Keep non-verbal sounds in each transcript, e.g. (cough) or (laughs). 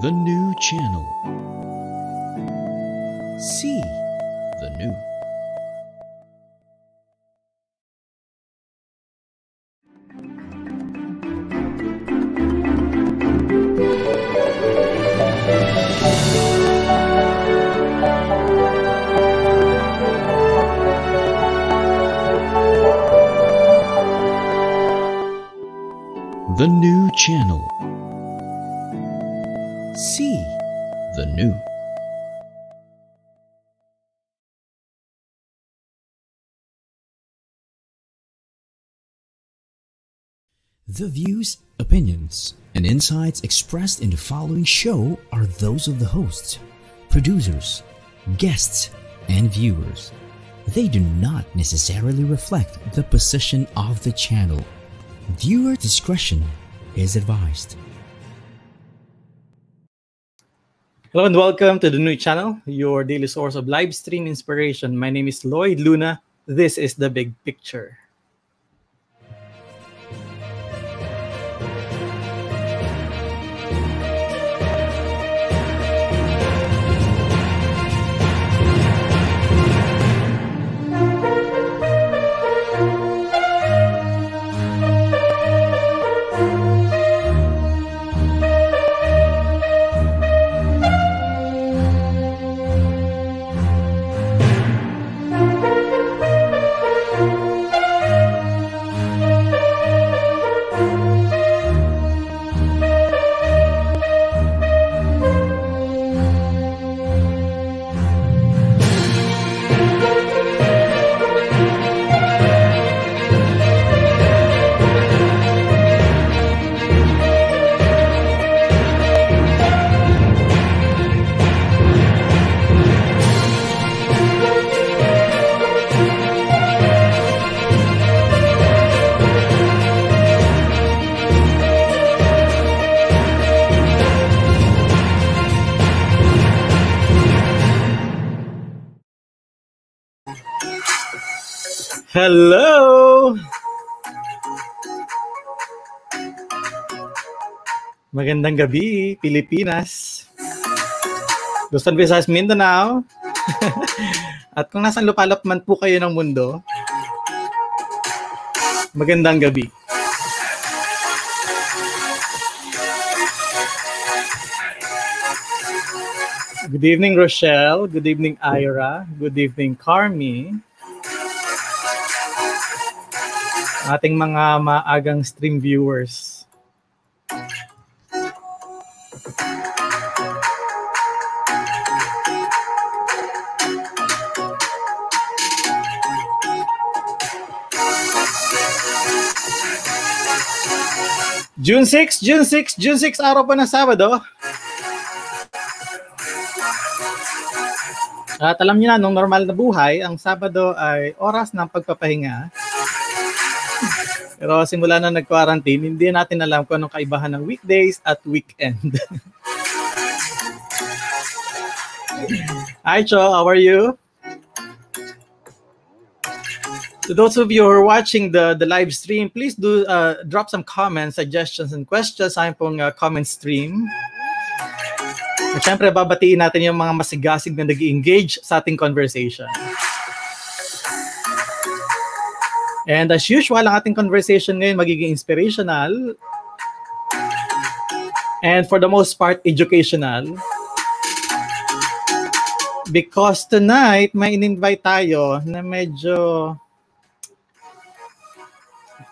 The new channel. See the new. The new channel. See the new. The views, opinions, and insights expressed in the following show are those of the hosts, producers, guests, and viewers. They do not necessarily reflect the position of the channel. Viewer discretion is advised. Hello and welcome to the new channel, your daily source of live stream inspiration. My name is Lloyd Luna. This is the big picture. Hello! Magandang gabi, Pilipinas. Luzon, Visayas, Mindanao. (laughs) At kung nasan lupalop man po kayo ng mundo, magandang gabi. Good evening, Rochelle. Good evening, Ira. Good evening, Carmi. Ating mga maagang stream viewers. June 6, June 6, June 6 araw pa ng Sabado. At alam niyo na, nung normal na buhay, ang Sabado ay oras ng pagpapahinga. Pero simula na nag-quarantine, hindi natin alam kung anong kaibahan ng weekdays at weekend. Hi, Cho. How are you? To those of you who are watching the, the live stream, please do uh, drop some comments, suggestions, and questions sa pong uh, comment stream. At syempre, babatiin natin yung mga masigasig na nag engage sa ating conversation. And as usual, ang ating conversation ngayon magiging inspirational and for the most part, educational. Because tonight, may in-invite tayo na medyo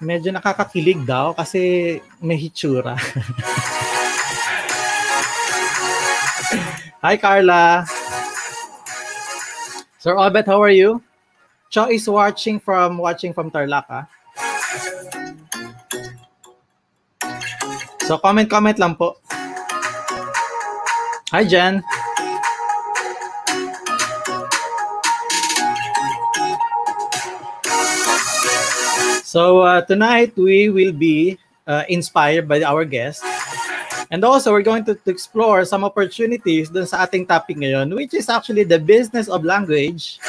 medyo nakakakilig daw kasi may hitsura. (laughs) Hi, Carla. Sir Albert, how are you? Cho is watching from watching from Tarlac, ah. So comment comment lang po. Hi Jen. So uh, tonight we will be uh, inspired by our guest. And also, we're going to, to explore some opportunities dun sa ating topic ngayon, which is actually the business of language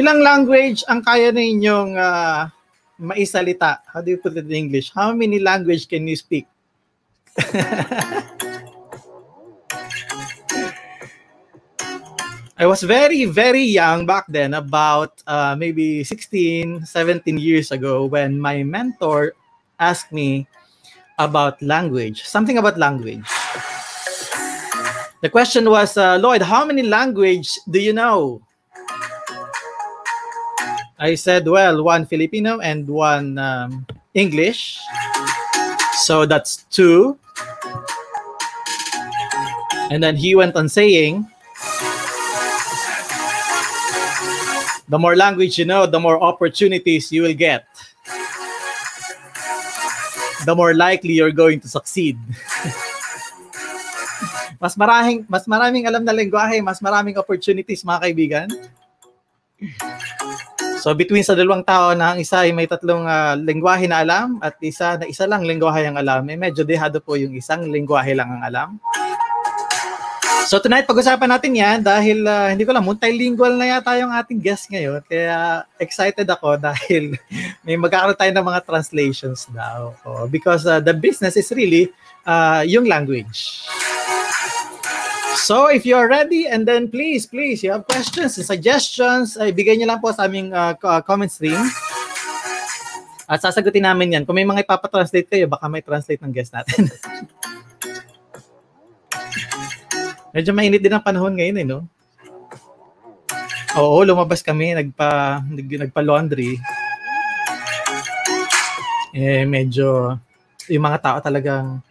Ilang language ang kaya ninyong uh, maisalita? How do you put it in English? How many language can you speak? (laughs) I was very, very young back then, about uh, maybe 16, 17 years ago, when my mentor asked me about language, something about language. The question was, uh, Lloyd, how many language do you know? I said, well, one Filipino and one um, English. So that's two. And then he went on saying, the more language you know, the more opportunities you will get. The more likely you're going to succeed. (laughs) mas maraming mas maraming alam na lengguwahe, mas maraming opportunities mga kaibigan. So between sa dalawang tao na ang isa ay may tatlong uh, lengguwahe na alam at isa na isa lang lengguwahe ang alam, eh, medyo dehado po yung isang lengguwahe lang ang alam. So tonight pag-usapan natin 'yan dahil uh, hindi ko lang multilingual na yata yung ating guest ngayon. Kaya excited ako (laughs) dahil may magkakaroon tayo ng mga translations daw. Oh, because uh, the business is really uh, yung language. So if you are ready and then please, please, you have questions and suggestions, ay bigay niyo lang po sa aming uh, comment stream. At sasagutin namin yan. Kung may mga ipapatranslate kayo, baka may translate ng guest natin. (laughs) Medyo mainit din ang panahon ngayon eh, no? Oo, lumabas kami, nagpa, nag, nagpa-laundry. Eh, medyo, yung mga tao talagang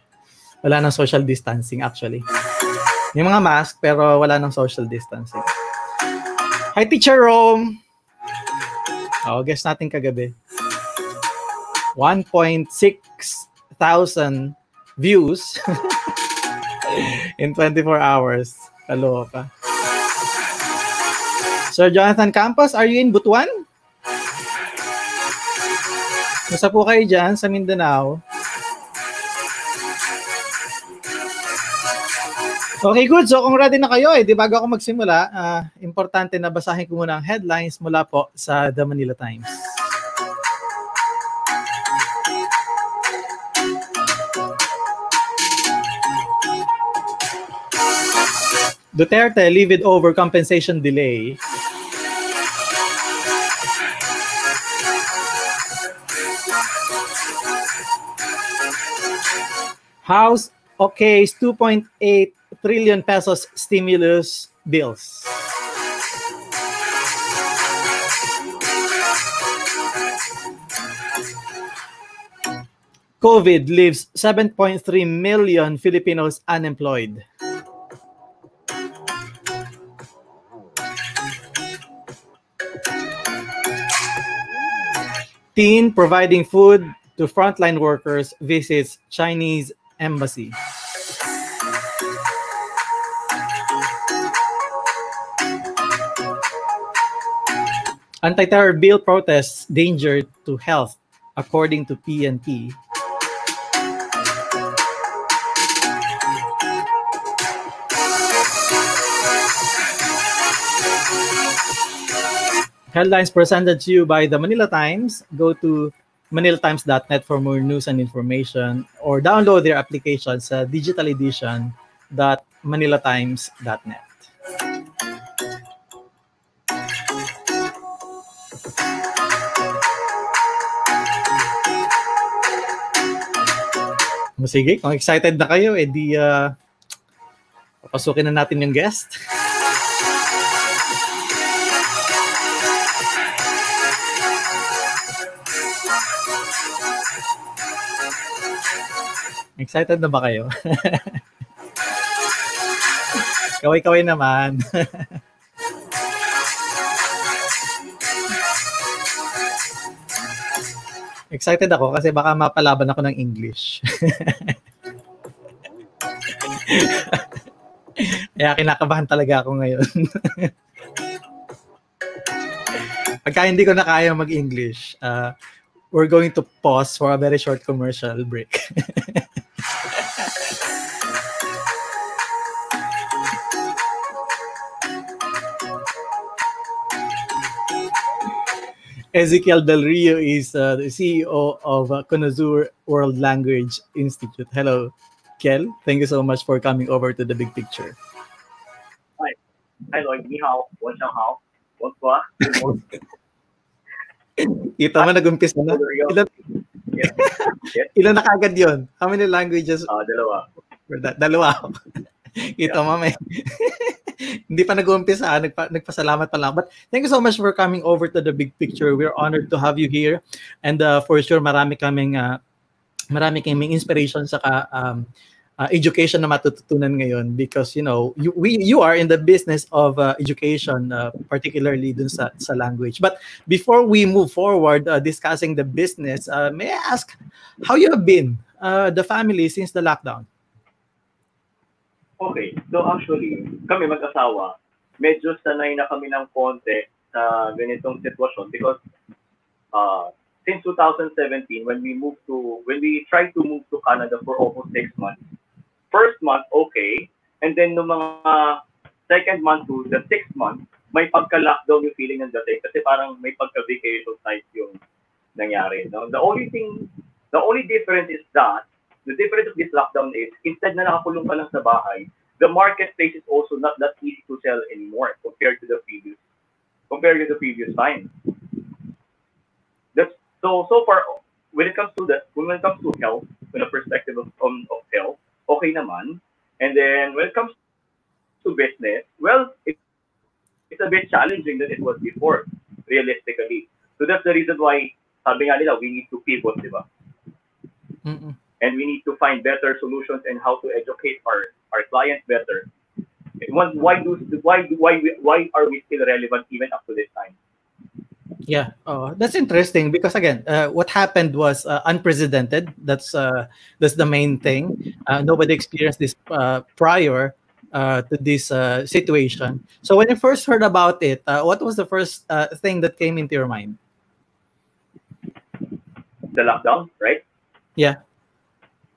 wala ng social distancing actually. May mga mask pero wala ng social distancing. Hi, Teacher Rome! Oh, guess natin kagabi. 1.6 thousand views (laughs) in 24 hours. Kaloka. Sir Jonathan Campos, are you in Butuan? Masa po kayo dyan sa Mindanao? Okay, good. So kung ready na kayo, eh, di bago ako magsimula, uh, importante na basahin ko muna ang headlines mula po sa The Manila Times. Duterte livid over compensation delay. House okays 2.8 trillion pesos stimulus bills. COVID leaves 7.3 million Filipinos unemployed. Teen providing food to frontline workers visits Chinese embassy. Anti-terror bill protests danger to health, according to PNP. Headlines presented to you by the Manila Times. Go to manilatimes.net for more news and information or download their application sa digitaledition.manilatimes.net. Sige, kung excited na kayo, edi uh, papasukin na natin yung guest. Excited na ba kayo? (laughs) Kaway-kaway naman. (laughs) Excited ako kasi baka mapalaban ako ng English. (laughs) Kaya kinakabahan talaga ako ngayon. Pagka hindi ko na kaya mag-English, uh, we're going to pause for a very short commercial break. (laughs) Ezekiel Del Rio is uh, the CEO of uh, Conazur World Language Institute. Hello, Kel. Thank you so much for coming over to the big picture. Hi. Hi, Lloyd. Ni hao. Wan hao. Kwa. Kita mo, nag-umpisa na. Ilan, Yeah. (laughs) ilan na kagad yun? How many languages? Ah, dalawa. That? Dalawa. (laughs) Kita mo, may. (laughs) Hindi pa nag-uumpisa, nagpa, nagpasalamat pa lang. But thank you so much for coming over to the big picture. We're honored to have you here. And uh, for sure, marami kaming uh, marami kaming inspiration sa um, uh, education na matututunan ngayon because you know you we you are in the business of uh, education uh, particularly dun sa sa language but before we move forward uh, discussing the business uh, may I ask how you have been uh, the family since the lockdown Okay. So actually, kami mag-asawa, medyo sanay na kami ng konti sa ganitong sitwasyon because uh, since 2017, when we moved to, when we tried to move to Canada for almost six months, first month, okay. And then no mga second month to the sixth month, may pagka-lockdown yung feeling ng dating kasi parang may pagka-vacation type yung nangyari. No? The only thing, the only difference is that the difference of this lockdown is instead na nakakulong ka lang sa bahay, the marketplace is also not that easy to sell anymore compared to the previous compared to the previous time. That's so so far when it comes to the when it comes to health, from the perspective of, um, of health, okay naman. And then when it comes to business, well, it, it's a bit challenging than it was before, realistically. So that's the reason why sabi nga nila, we need to pivot, di ba? Mm-mm. And we need to find better solutions and how to educate our our clients better. Why why do why why why are we still relevant even up to this time? Yeah, oh, that's interesting because again, uh, what happened was uh, unprecedented. That's uh, that's the main thing. Uh, nobody experienced this uh, prior uh, to this uh, situation. So when you first heard about it, uh, what was the first uh, thing that came into your mind? The lockdown, right? Yeah.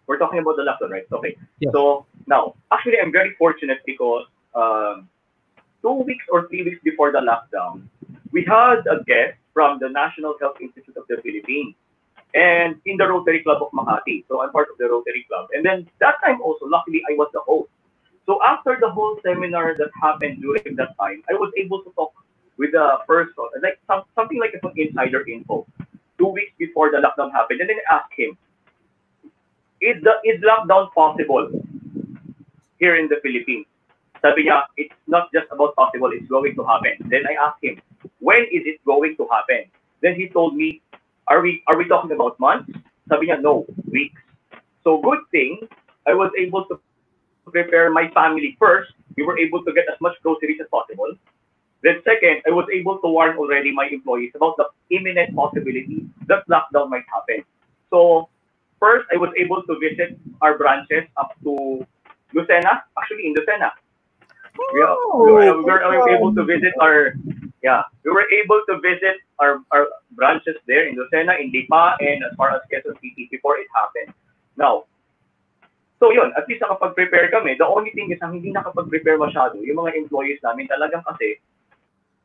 We're talking about the lockdown, right? Okay. Yeah. So now, actually, I'm very fortunate because um, two weeks or three weeks before the lockdown, we had a guest from the National Health Institute of the Philippines and in the Rotary Club of Makati. So I'm part of the Rotary Club. And then that time also, luckily, I was the host. So after the whole seminar that happened during that time, I was able to talk with the person, like some, something like an insider info, two weeks before the lockdown happened. And then I asked him, is, the, is lockdown possible here in the Philippines? Sabi niya, it's not just about possible, it's going to happen. Then I asked him, when is it going to happen? Then he told me, are we are we talking about months? Sabi niya, no, weeks. So good thing, I was able to prepare my family first. We were able to get as much groceries as possible. Then second, I was able to warn already my employees about the imminent possibility that lockdown might happen. So first, I was able to visit our branches up to Lucena, actually in Lucena. We, are- we, were, we, were, we were able to visit our, yeah, we were able to visit our, our branches there in Lucena, in Lipa, and as far as Quezon City before it happened. Now, so yun, at least nakapag-prepare kami. The only thing is, ang hindi nakapag-prepare masyado, yung mga employees namin talagang kasi,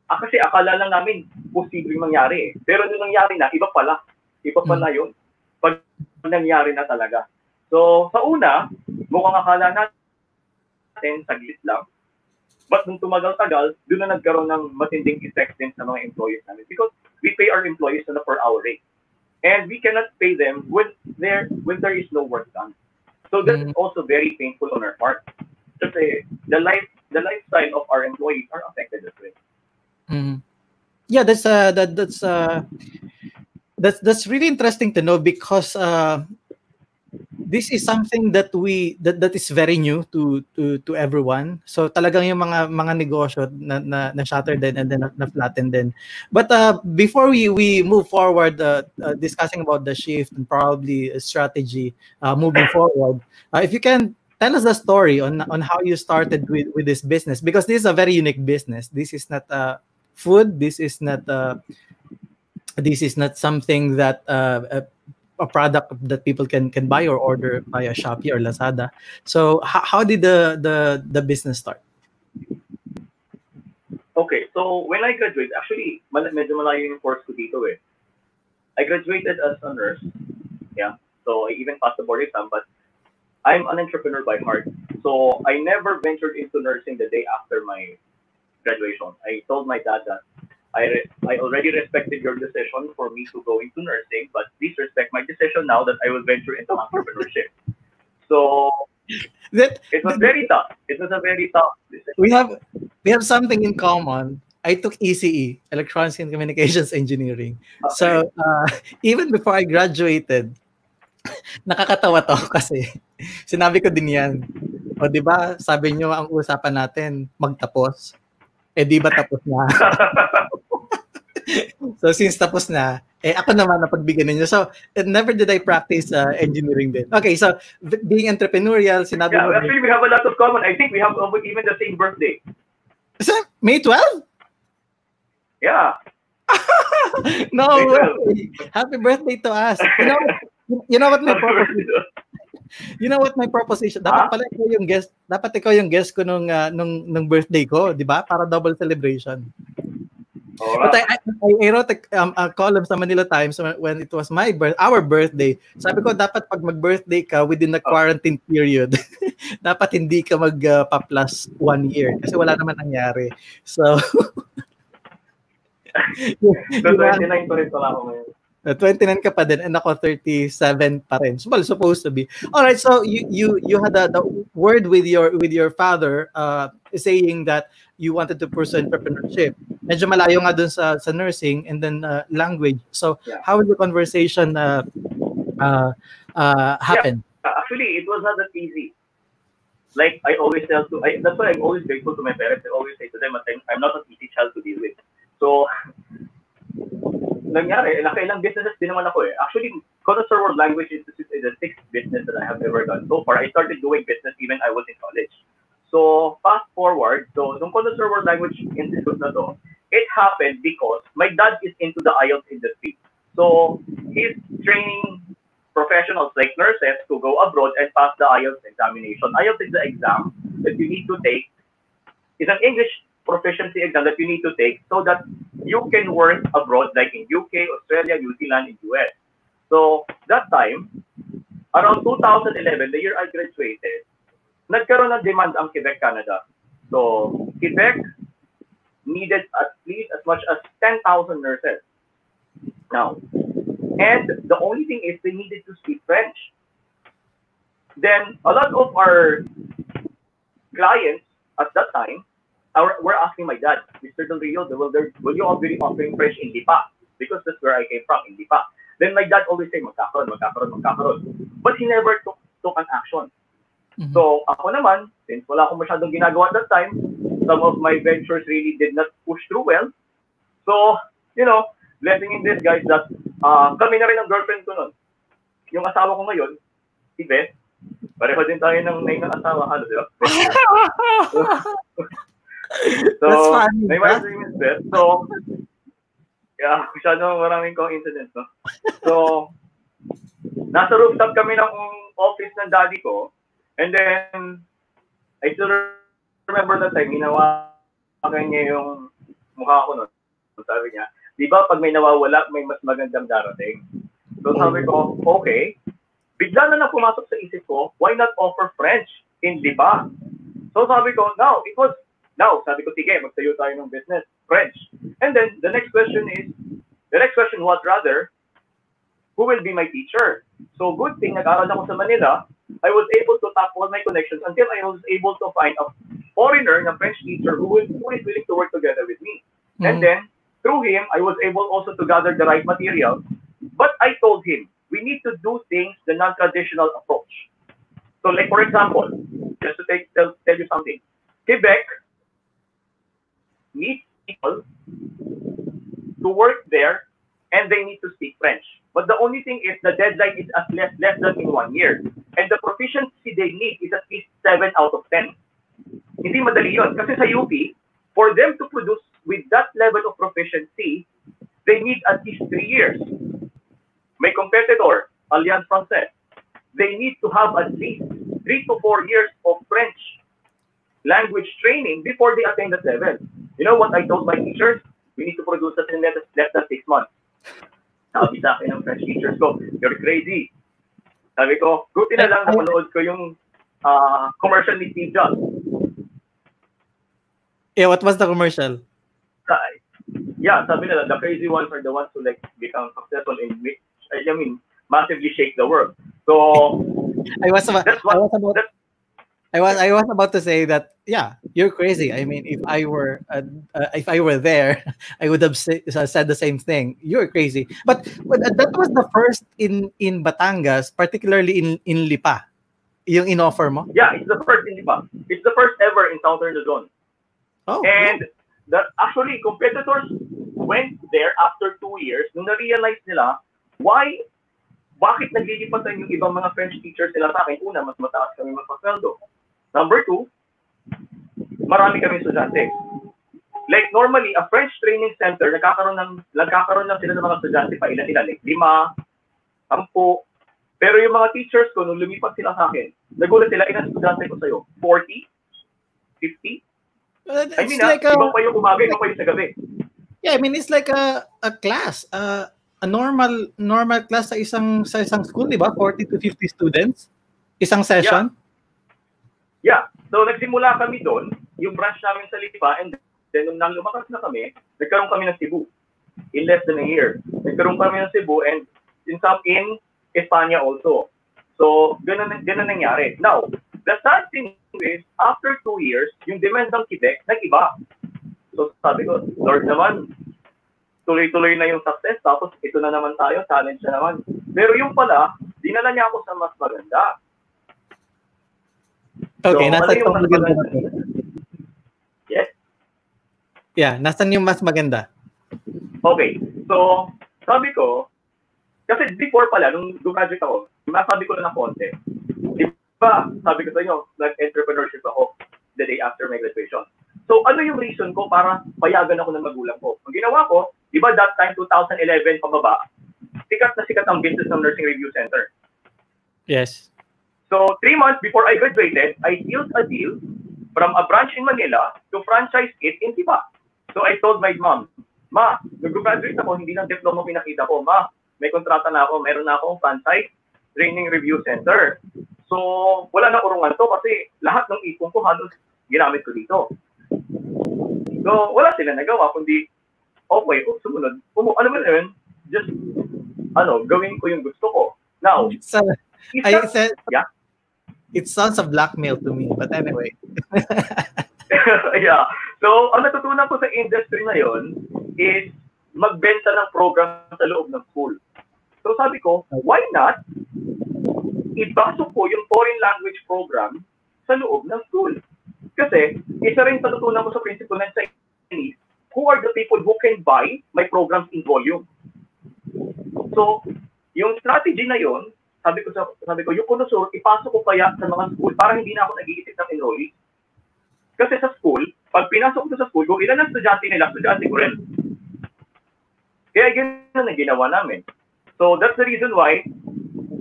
ah, kasi akala lang namin posibleng mangyari eh. Pero nung nangyari na, iba pala. Iba pala yun. Pag nangyari na talaga. So, sa una, mukhang akala natin, saglit lang. But nung tumagal-tagal, doon na nagkaroon ng matinding effect din sa mga employees namin. Because we pay our employees on a per hour rate. And we cannot pay them when there when there is no work done. So that's Mm. also very painful on our part. Kasi the life the lifestyle of our employees are affected as well. Mhm. Yeah, that's uh that that's uh that's that's really interesting to know because uh this is something that we that, that is very new to to to everyone. So talagang yung mga mga negosyo na na, na shutter din and then na, na flatten din. But uh before we we move forward uh, uh, discussing about the shift and probably a strategy uh, moving forward, uh, if you can tell us the story on on how you started with with this business because this is a very unique business. This is not uh food. This is not uh this is not something that uh, a, product that people can can buy or order via Shopee or Lazada. So how, how did the the the business start? Okay, so when I graduated, actually, mal- medyo malayo yung course ko dito eh. I graduated as a nurse. Yeah. So I even passed the board exam, but I'm an entrepreneur by heart. So I never ventured into nursing the day after my graduation. I told my dad that I, re- I already respected your decision for me to go into nursing, but please respect my decision now that I will venture into entrepreneurship. So That it was very tough. It was a very tough decision. we have we have something in common. I took ECE, Electronics and Communications Engineering. So uh, (laughs) even before I graduated, (laughs) nakakatawa to (laughs) kasi sinabi ko din yan. O di ba, sabi nyo ang usapan natin magtapos. Eh di ba tapos na? (laughs) so since tapos na, eh ako naman na pagbigyan ninyo. So eh, never did I practice uh, engineering din. Okay, so being entrepreneurial, sinabi Yeah, mo, actually, we have a lot of common. I think we have even the same birthday. Is that May 12? Yeah. (laughs) No May way. Happy birthday to us. You know, you know what my proposition, you know what my proposition. Dapat Ah? pala ikaw yung guest, dapat ikaw yung guest ko nung uh, nung nung birthday ko, 'di ba? Para double celebration. But I, I, I wrote a, um, a column sa Manila Times when, it was my birth, our birthday. Sabi ko dapat pag mag-birthday ka within the quarantine period, (laughs) dapat hindi ka mag uh, pa-plus one year kasi wala naman nangyari. So (laughs) (laughs) So, 29 pa rin pala ako ngayon. Uh, 29 ka pa din and ako 37 pa rin. So, well, supposed to be. All right, so you you you had a, the word with your with your father uh, saying that you wanted to pursue entrepreneurship. Medyo malayo nga dun sa sa nursing and then uh, language. So, Yeah. how did the conversation uh, uh, uh, happen? Uh, Actually, it was not that easy. Like I always tell to, I, that's why I'm always grateful to my parents. I always say to them, I'm, I'm not an easy child to deal with. So, nangyari, nakailang businesses din naman ako eh. Actually, Connoisseur World Language Institute is the sixth business that I have ever done so far. I started doing business even I was in college. So, fast forward, so nung Connoisseur World Language Institute na to, it happened because my dad is into the IELTS industry. So, he's training professionals like nurses to go abroad and pass the IELTS examination. IELTS is the exam that you need to take. It's an English proficiency exam that you need to take so that you can work abroad like in UK, Australia, New Zealand, and US. So that time, around 2011, the year I graduated, nagkaroon ng demand ang Quebec, Canada. So Quebec needed at least as much as 10,000 nurses. Now, and the only thing is they needed to speak French. Then a lot of our clients at that time our, were asking my dad, Mr. Del Rio, will, there, will you all be offering French in Lipa? Because that's where I came from, in Lipa. Then my dad always say, magkakaroon, magkakaroon, magkakaroon. But he never took, took an action. Mhm. So ako naman, since wala akong masyadong ginagawa at that time, some of my ventures really did not push through well. So, you know, blessing in disguise that uh, kami na rin ang girlfriend ko nun. Yung asawa ko ngayon, si Beth, pareho din tayo ng name ng asawa, ano, di ba? (laughs) (laughs) (laughs) So, That's funny, may name is Beth. So, yeah, masyadong maraming coincidence, no? So, nasa rooftop kami ng office ng daddy ko. And then, I still remember that time, hinawakan niya yung mukha ko nun. Sabi niya, di ba pag may nawawala, may mas magandang darating? So sabi ko, okay. Bigla na lang pumasok sa isip ko, why not offer French in Lipa? So sabi ko, now, it was, now, sabi ko, sige, magtayo tayo ng business, French. And then, the next question is, the next question was rather, who will be my teacher? So good thing, nag-aral ako sa Manila, I was able to tap all my connections until I was able to find a foreigner, na French teacher, who, will, who is willing to work together with me. And Mhm. then, through him, I was able also to gather the right material. But I told him, we need to do things the non-traditional approach. So like, for example, just to take, tell, tell you something, Quebec needs people to work there and they need to speak French. But the only thing is the deadline is at less, less than in one year. And the proficiency they need is at least 7 out of 10. Hindi madali yun. Kasi sa UP, for them to produce with that level of proficiency, they need at least 3 years. My competitor, Alliance Française, they need to have at least 3 to 4 years of French language training before they attain that level. You know what I told my teachers? We need to produce that in less than six months. Sabi sa akin ng French teachers ko, you're crazy. Sabi ko, buti na lang napanood ko yung uh, commercial ni Steve Jobs. Yeah, what was the commercial? Uh, yeah, sabi nila, the crazy ones are the ones who like become successful in which, I mean, massively shake the world. So, I was about, that's what, I was about, that's, I was I was about to say that yeah, you're crazy. I mean, if I were uh, uh, if I were there, (laughs) I would have say, said the same thing. You're crazy. But but that was the first in in Batangas, particularly in in Lipa. Yung in-offer mo? Yeah, it's the first in Lipa. It's the first ever in Southern Luzon. Oh. And the actually competitors went there after two years nung na-realize nila why bakit naglilipatan yung ibang mga French teachers nila sa akin? Una, mas mataas kami magpasweldo. Number two, marami kami estudyante. Like normally, a French training center, nagkakaroon ng, nagkakaroon lang sila ng mga estudyante pa ilan-ilan. Like lima, sampu. Pero yung mga teachers ko, nung lumipat sila sa akin, nagulat sila, ilan estudyante ko sa'yo? 40? 50? Uh, I mean, like ah, a, pa yung umaga, iba pa yung sa gabi. Yeah, I mean it's like a a class, uh, a normal normal class sa isang sa isang school, 'di ba? 40 to 50 students isang session. Yeah. So, nagsimula kami doon, yung branch namin sa Lipa, and then nung nang lumakas na kami, nagkaroon kami ng Cebu. In less than a year. Nagkaroon kami ng Cebu and in some in Espanya also. So, ganun, ganun nangyari. Now, the sad thing is, after two years, yung demand ng Quebec, nag-iba. So, sabi ko, Lord naman, tuloy-tuloy na yung success, tapos ito na naman tayo, challenge na naman. Pero yung pala, dinala niya ako sa mas maganda. Okay, So, nasa ano yung mas maganda? maganda? Yes? Yeah, nasan yung mas maganda? Okay. So, sabi ko, kasi before pala, nung graduate ako, nasabi ko lang ng konti. Di ba, sabi ko sa inyo, nag-entrepreneurship ako the day after my graduation. So, ano yung reason ko para payagan ako ng magulang ko? Ang ginawa ko, di ba that time, 2011 pababa, sikat na sikat ang business ng Nursing Review Center. Yes. So, three months before I graduated, I sealed a deal from a branch in Manila to franchise it in Tiba. So, I told my mom, Ma, nag-graduate ako, hindi lang diploma pinakita ko. Ma, may kontrata na ako, meron na akong franchise training review center. So, wala na urungan to kasi lahat ng ipon ko halos ginamit ko dito. So, wala sila nagawa, kundi, okay, oh, sumunod. Umu, ano ba yun? Just, ano, gawin ko yung gusto ko. Now, isa, I said, Yeah. It sounds of blackmail to me. But anyway. (laughs) yeah. So, ang natutunan ko sa industry na yon is magbenta ng program sa loob ng school. So, sabi ko, why not ipasok ko yung foreign language program sa loob ng school? Kasi, isa rin natutunan ko sa principle ng Chinese, who are the people who can buy my programs in volume? So, yung strategy na yon, sabi ko, sa, sabi ko, yung kunusur, ipasok ko kaya sa mga school para hindi na ako nag-iisip ng enrollees. Kasi sa school, pag pinasok ko sa school, kung ilan ang estudyante nila, estudyante ko rin. Kaya ganyan na ginawa namin. So that's the reason why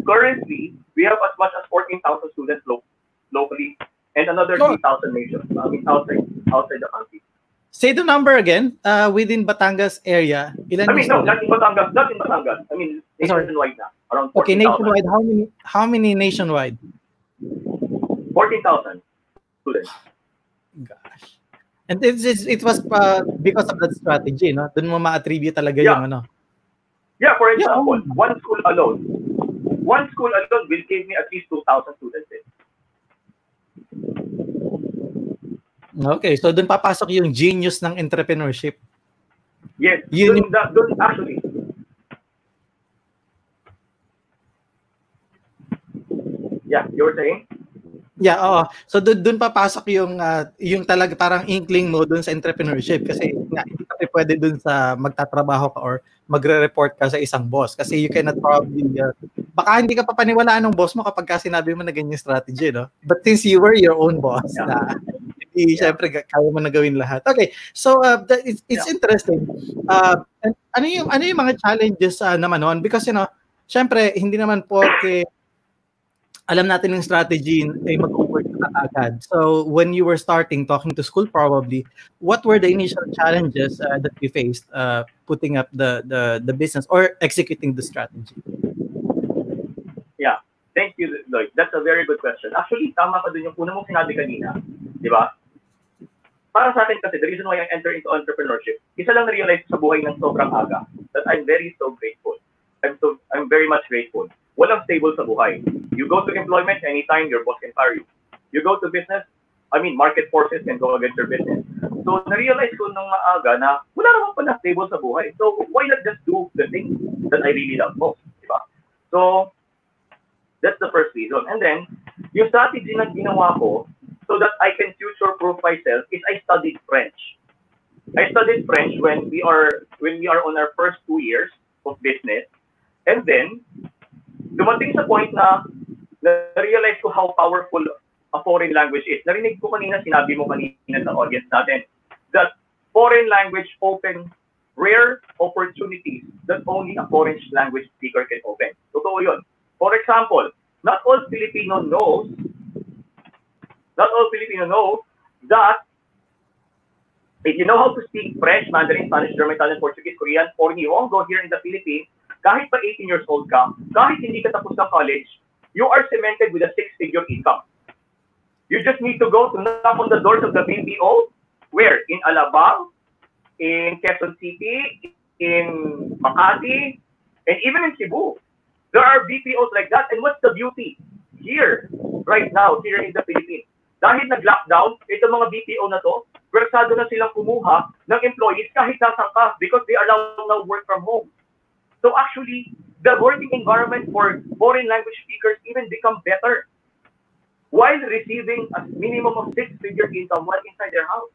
currently we have as much as 14,000 students lo- locally and another Oh. 3,000 nations. I mean outside outside the country. Say the number again. Uh, within Batangas area, ilan I mean no, not in Batangas, not in Batangas. I mean nationwide na. Around Okay, 14,000. nationwide. How many? How many nationwide? 14,000 students. Gosh. And it, it, it was uh, because of that strategy, no? Doon mo ma-attribute talaga Yeah. yung ano. Yeah, for Yeah, example, oh. one school alone, one school alone will give me at least 2,000 students. eh. Okay, so doon papasok yung genius ng entrepreneurship. Yes, Yun dun, da- dun actually. Yeah, you were saying? Yeah, oo. So doon doon papasok yung ah, yung talaga parang inkling mo doon sa entrepreneurship kasi nga hindi ka pwede doon sa magtatrabaho ka or magre-report ka sa isang boss kasi you cannot probably uh, baka hindi ka papaniwalaan ng boss mo kapag ka sinabi mo na ganyan strategy, no? But since you were your own boss, Yeah. na hindi syempre ga- kaya mo na gawin lahat. Okay. So uh, that, it's, it's interesting. Uh, and ano yung ano yung mga challenges uh, naman noon because you know, syempre hindi naman porke alam natin yung strategy ay mag-work na agad. So when you were starting talking to school probably, what were the initial challenges uh, that you faced uh, putting up the, the the business or executing the strategy? Yeah. Thank you, Lloyd. That's a very good question. Actually, tama ka dun yung una mong sinabi kanina. Di ba? Para sa akin kasi, the reason why I enter into entrepreneurship, isa lang na-realize sa buhay ng sobrang aga that I'm very so grateful. I'm so I'm very much grateful. Walang stable sa buhay. You go to employment anytime your boss can fire you. You go to business, I mean, market forces can go against your business. So, na-realize ko nung maaga na wala naman pala stable sa buhay. So, why not just do the thing that I really love most? Diba? So, that's the first reason. And then, yung strategy na ginawa ko so that I can future-proof myself is I studied French. I studied French when we are when we are on our first two years of business. And then, dumating sa point na na-realize ko how powerful a foreign language is. Narinig ko kanina, sinabi mo kanina sa audience natin, that foreign language open rare opportunities that only a foreign language speaker can open. Totoo yun. For example, not all Filipino knows, not all Filipino know that if you know how to speak French, Mandarin, Spanish, German, Italian, Portuguese, Korean, or Nihongo here in the Philippines, kahit pa 18 years old ka, kahit hindi ka tapos ng college, you are cemented with a six-figure income. You just need to go to knock on the doors of the BPO, where? In Alabang, in Quezon City, in Makati, and even in Cebu. There are BPOs like that. And what's the beauty? Here, right now, here in the Philippines. Dahil nag-lockdown, itong mga BPO na to, versado na silang kumuha ng employees kahit nasan ka because they allow now work from home. So actually, the working environment for foreign language speakers even become better while receiving a minimum of six-figure income while inside their house.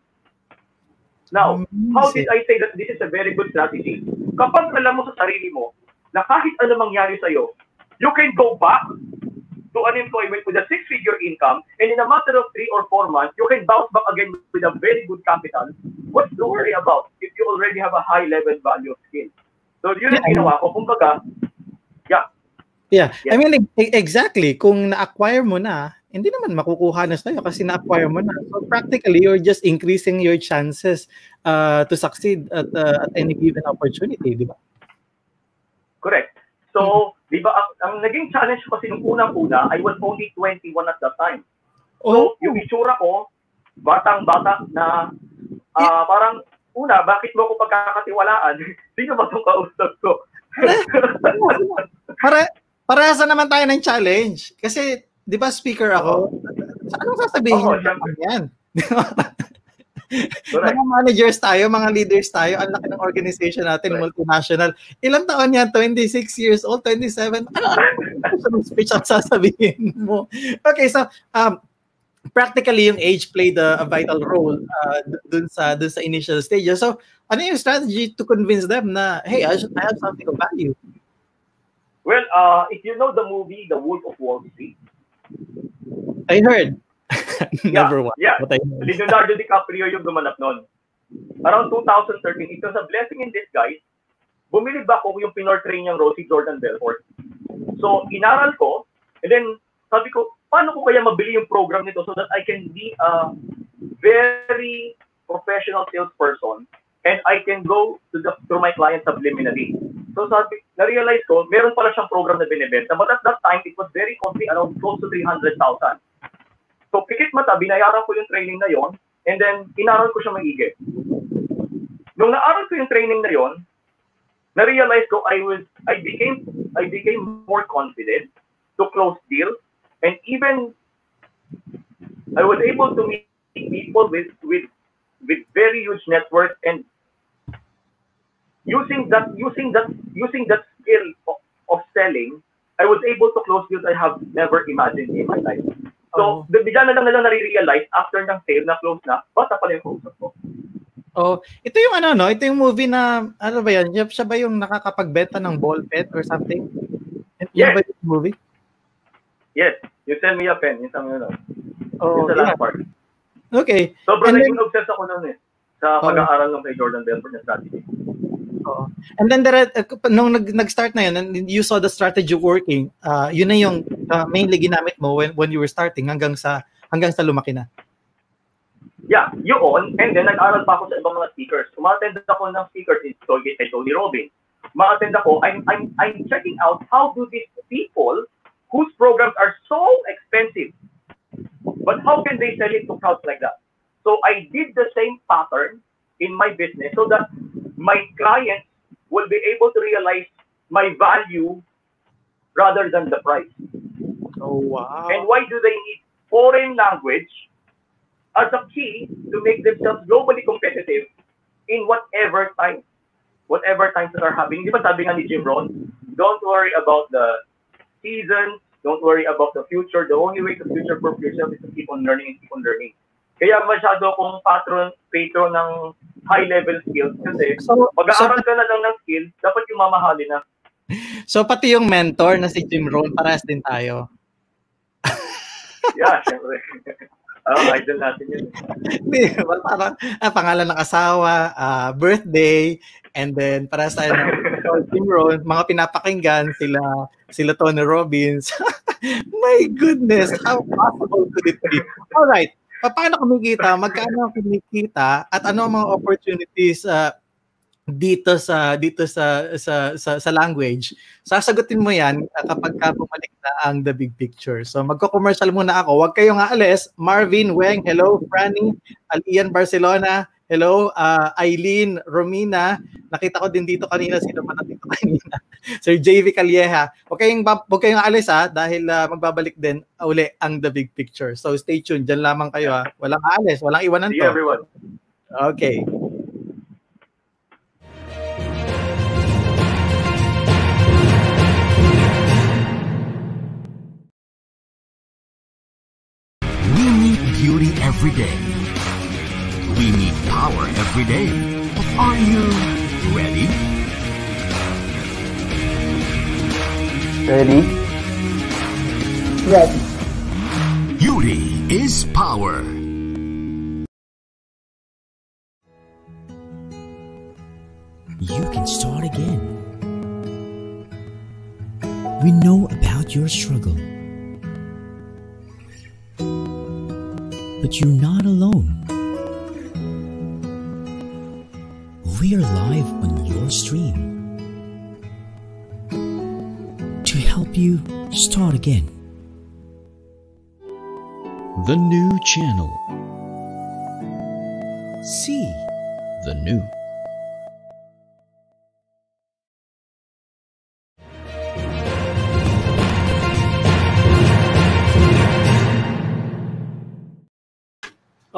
Now, how did I say that this is a very good strategy? Kapag alam mo sa sarili mo na kahit ano mangyari sa'yo, you can go back to unemployment with a six-figure income, and in a matter of three or four months, you can bounce back again with a very good capital. What's to worry about if you already have a high-level value of skill? So, yun ang ginawa ko. Kumbaga, yeah. Yeah. yeah. I mean, exactly. Kung na-acquire mo na, hindi naman makukuha na sa'yo kasi na-acquire mo na. So practically, you're just increasing your chances uh, to succeed at, uh, at any given opportunity, di ba? Correct. So, mm-hmm. di ba, ang, ang naging challenge ko kasi nung unang-una, I was only 21 at that time. So, oh. yung itsura ko, batang-bata na uh, parang, una, bakit mo ako pagkakatiwalaan? Sino ba itong kausap ko? Para, parehas naman tayo ng challenge. Kasi di ba speaker ako? Sa anong sasabihin oh, niyo yan? mga managers tayo, mga leaders tayo, ang laki ng organization natin, right. multinational. Ilang taon yan? 26 years old, 27? Ano? Ano speech ang sasabihin mo? Okay, so, um, practically yung age played a, a vital role uh, dun sa dun sa initial stages. So, ano yung strategy to convince them na, hey, I, should, I have something of value? Well, uh, if you know the movie The Wolf of Wall Street, I heard. (laughs) Never yeah, watched. Yeah. But I heard. Leonardo DiCaprio yung gumanap noon. Around 2013, it was a blessing in disguise. Bumili ba ako yung pinortray niyang Rosie Jordan Belfort? So, inaral ko, and then sabi ko, paano ko kaya mabili yung program nito so that I can be a very professional salesperson and I can go to the to my client subliminally. So sabi, na-realize ko, meron pala siyang program na binibenta. But at that time, it was very costly, around close to 300,000. So pikit mata, binayaran ko yung training na yon and then inaral ko siya maigi. Nung naaral ko yung training na yon, na-realize ko I was I became I became more confident to close deals and even I was able to meet people with with with very huge network and using that using that using that skill of, of selling, I was able to close deals I have never imagined in my life. So, oh. bigla na lang na lang nare-realize after ng sale na close na, bata pala yung kausap ko. Oh, ito yung ano no, ito yung movie na ano ba yan? Siya ba yung nakakapagbenta ng ball pen or something? Ito yes. ba yung movie? Yes, you send me a pen, yung sabi no. Oh, yung sa last part. Okay. Sobrang naging then, obsessed ako noon eh sa oh. pag-aaral ng kay Jordan Belfort na strategy. Oh. And then there, uh, nung nag, nag-start na yun, and you saw the strategy working, uh, yun na yung uh, mainly ginamit mo when, when you were starting hanggang sa hanggang sa lumaki na. Yeah, yun. And then, nag-aral pa ako sa ibang mga speakers. Umattend ako ng speakers in Tony, kay Tony Robbins. Ma-attend ako, I'm, I'm, I'm checking out how do these people whose programs are so expensive, but how can they sell it to crowds like that? So I did the same pattern in my business so that my clients will be able to realize my value rather than the price. Oh, wow. And why do they need foreign language as a key to make themselves globally competitive in whatever time, whatever times that are happening. Di ba sabi nga ni Jim Rohn, don't worry about the seasons, don't worry about the future. The only way to future-proof yourself is to keep on learning and keep on learning. Kaya masyado akong patron, patron ng high-level skills kasi So, mag-aaral so, ka na lang ng skill, dapat yung mamahalin na. so pati yung mentor na si Jim Rohn, parehas din tayo. Yeah, syempre. (laughs) oh, idol natin yun. (laughs) Hindi, well, parang ah, pangalan ng asawa, ah, birthday, and then para sa Jim Rohn, mga pinapakinggan sila sila Tony Robbins. (laughs) My goodness, how possible could it be? All right. Paano kumikita? Magkano kumikita at ano ang mga opportunities ah, dito sa dito sa sa sa, sa language? Sasagutin mo 'yan kapag ka bumalik na ang the big picture. So magko-commercial muna ako. Huwag kayong aalis. Marvin Weng, hello. Franny, Alian Barcelona, hello. Ah, Eileen, Romina, nakita ko din dito kanina sino pa nandito kanina. (laughs) Sir JV Calieja. Huwag kayong, huwag kayong aalis ha dahil ah, magbabalik din uli ang the big picture. So stay tuned. Diyan lamang kayo ha. Walang aalis, walang iwanan See to. everyone. Okay. Beauty every day. We need power every day. Are you ready? Ready? Ready. Beauty is power. you can start again. We know about your struggle. But you're not alone. We're live on your stream to help you start again. The new channel. See the new.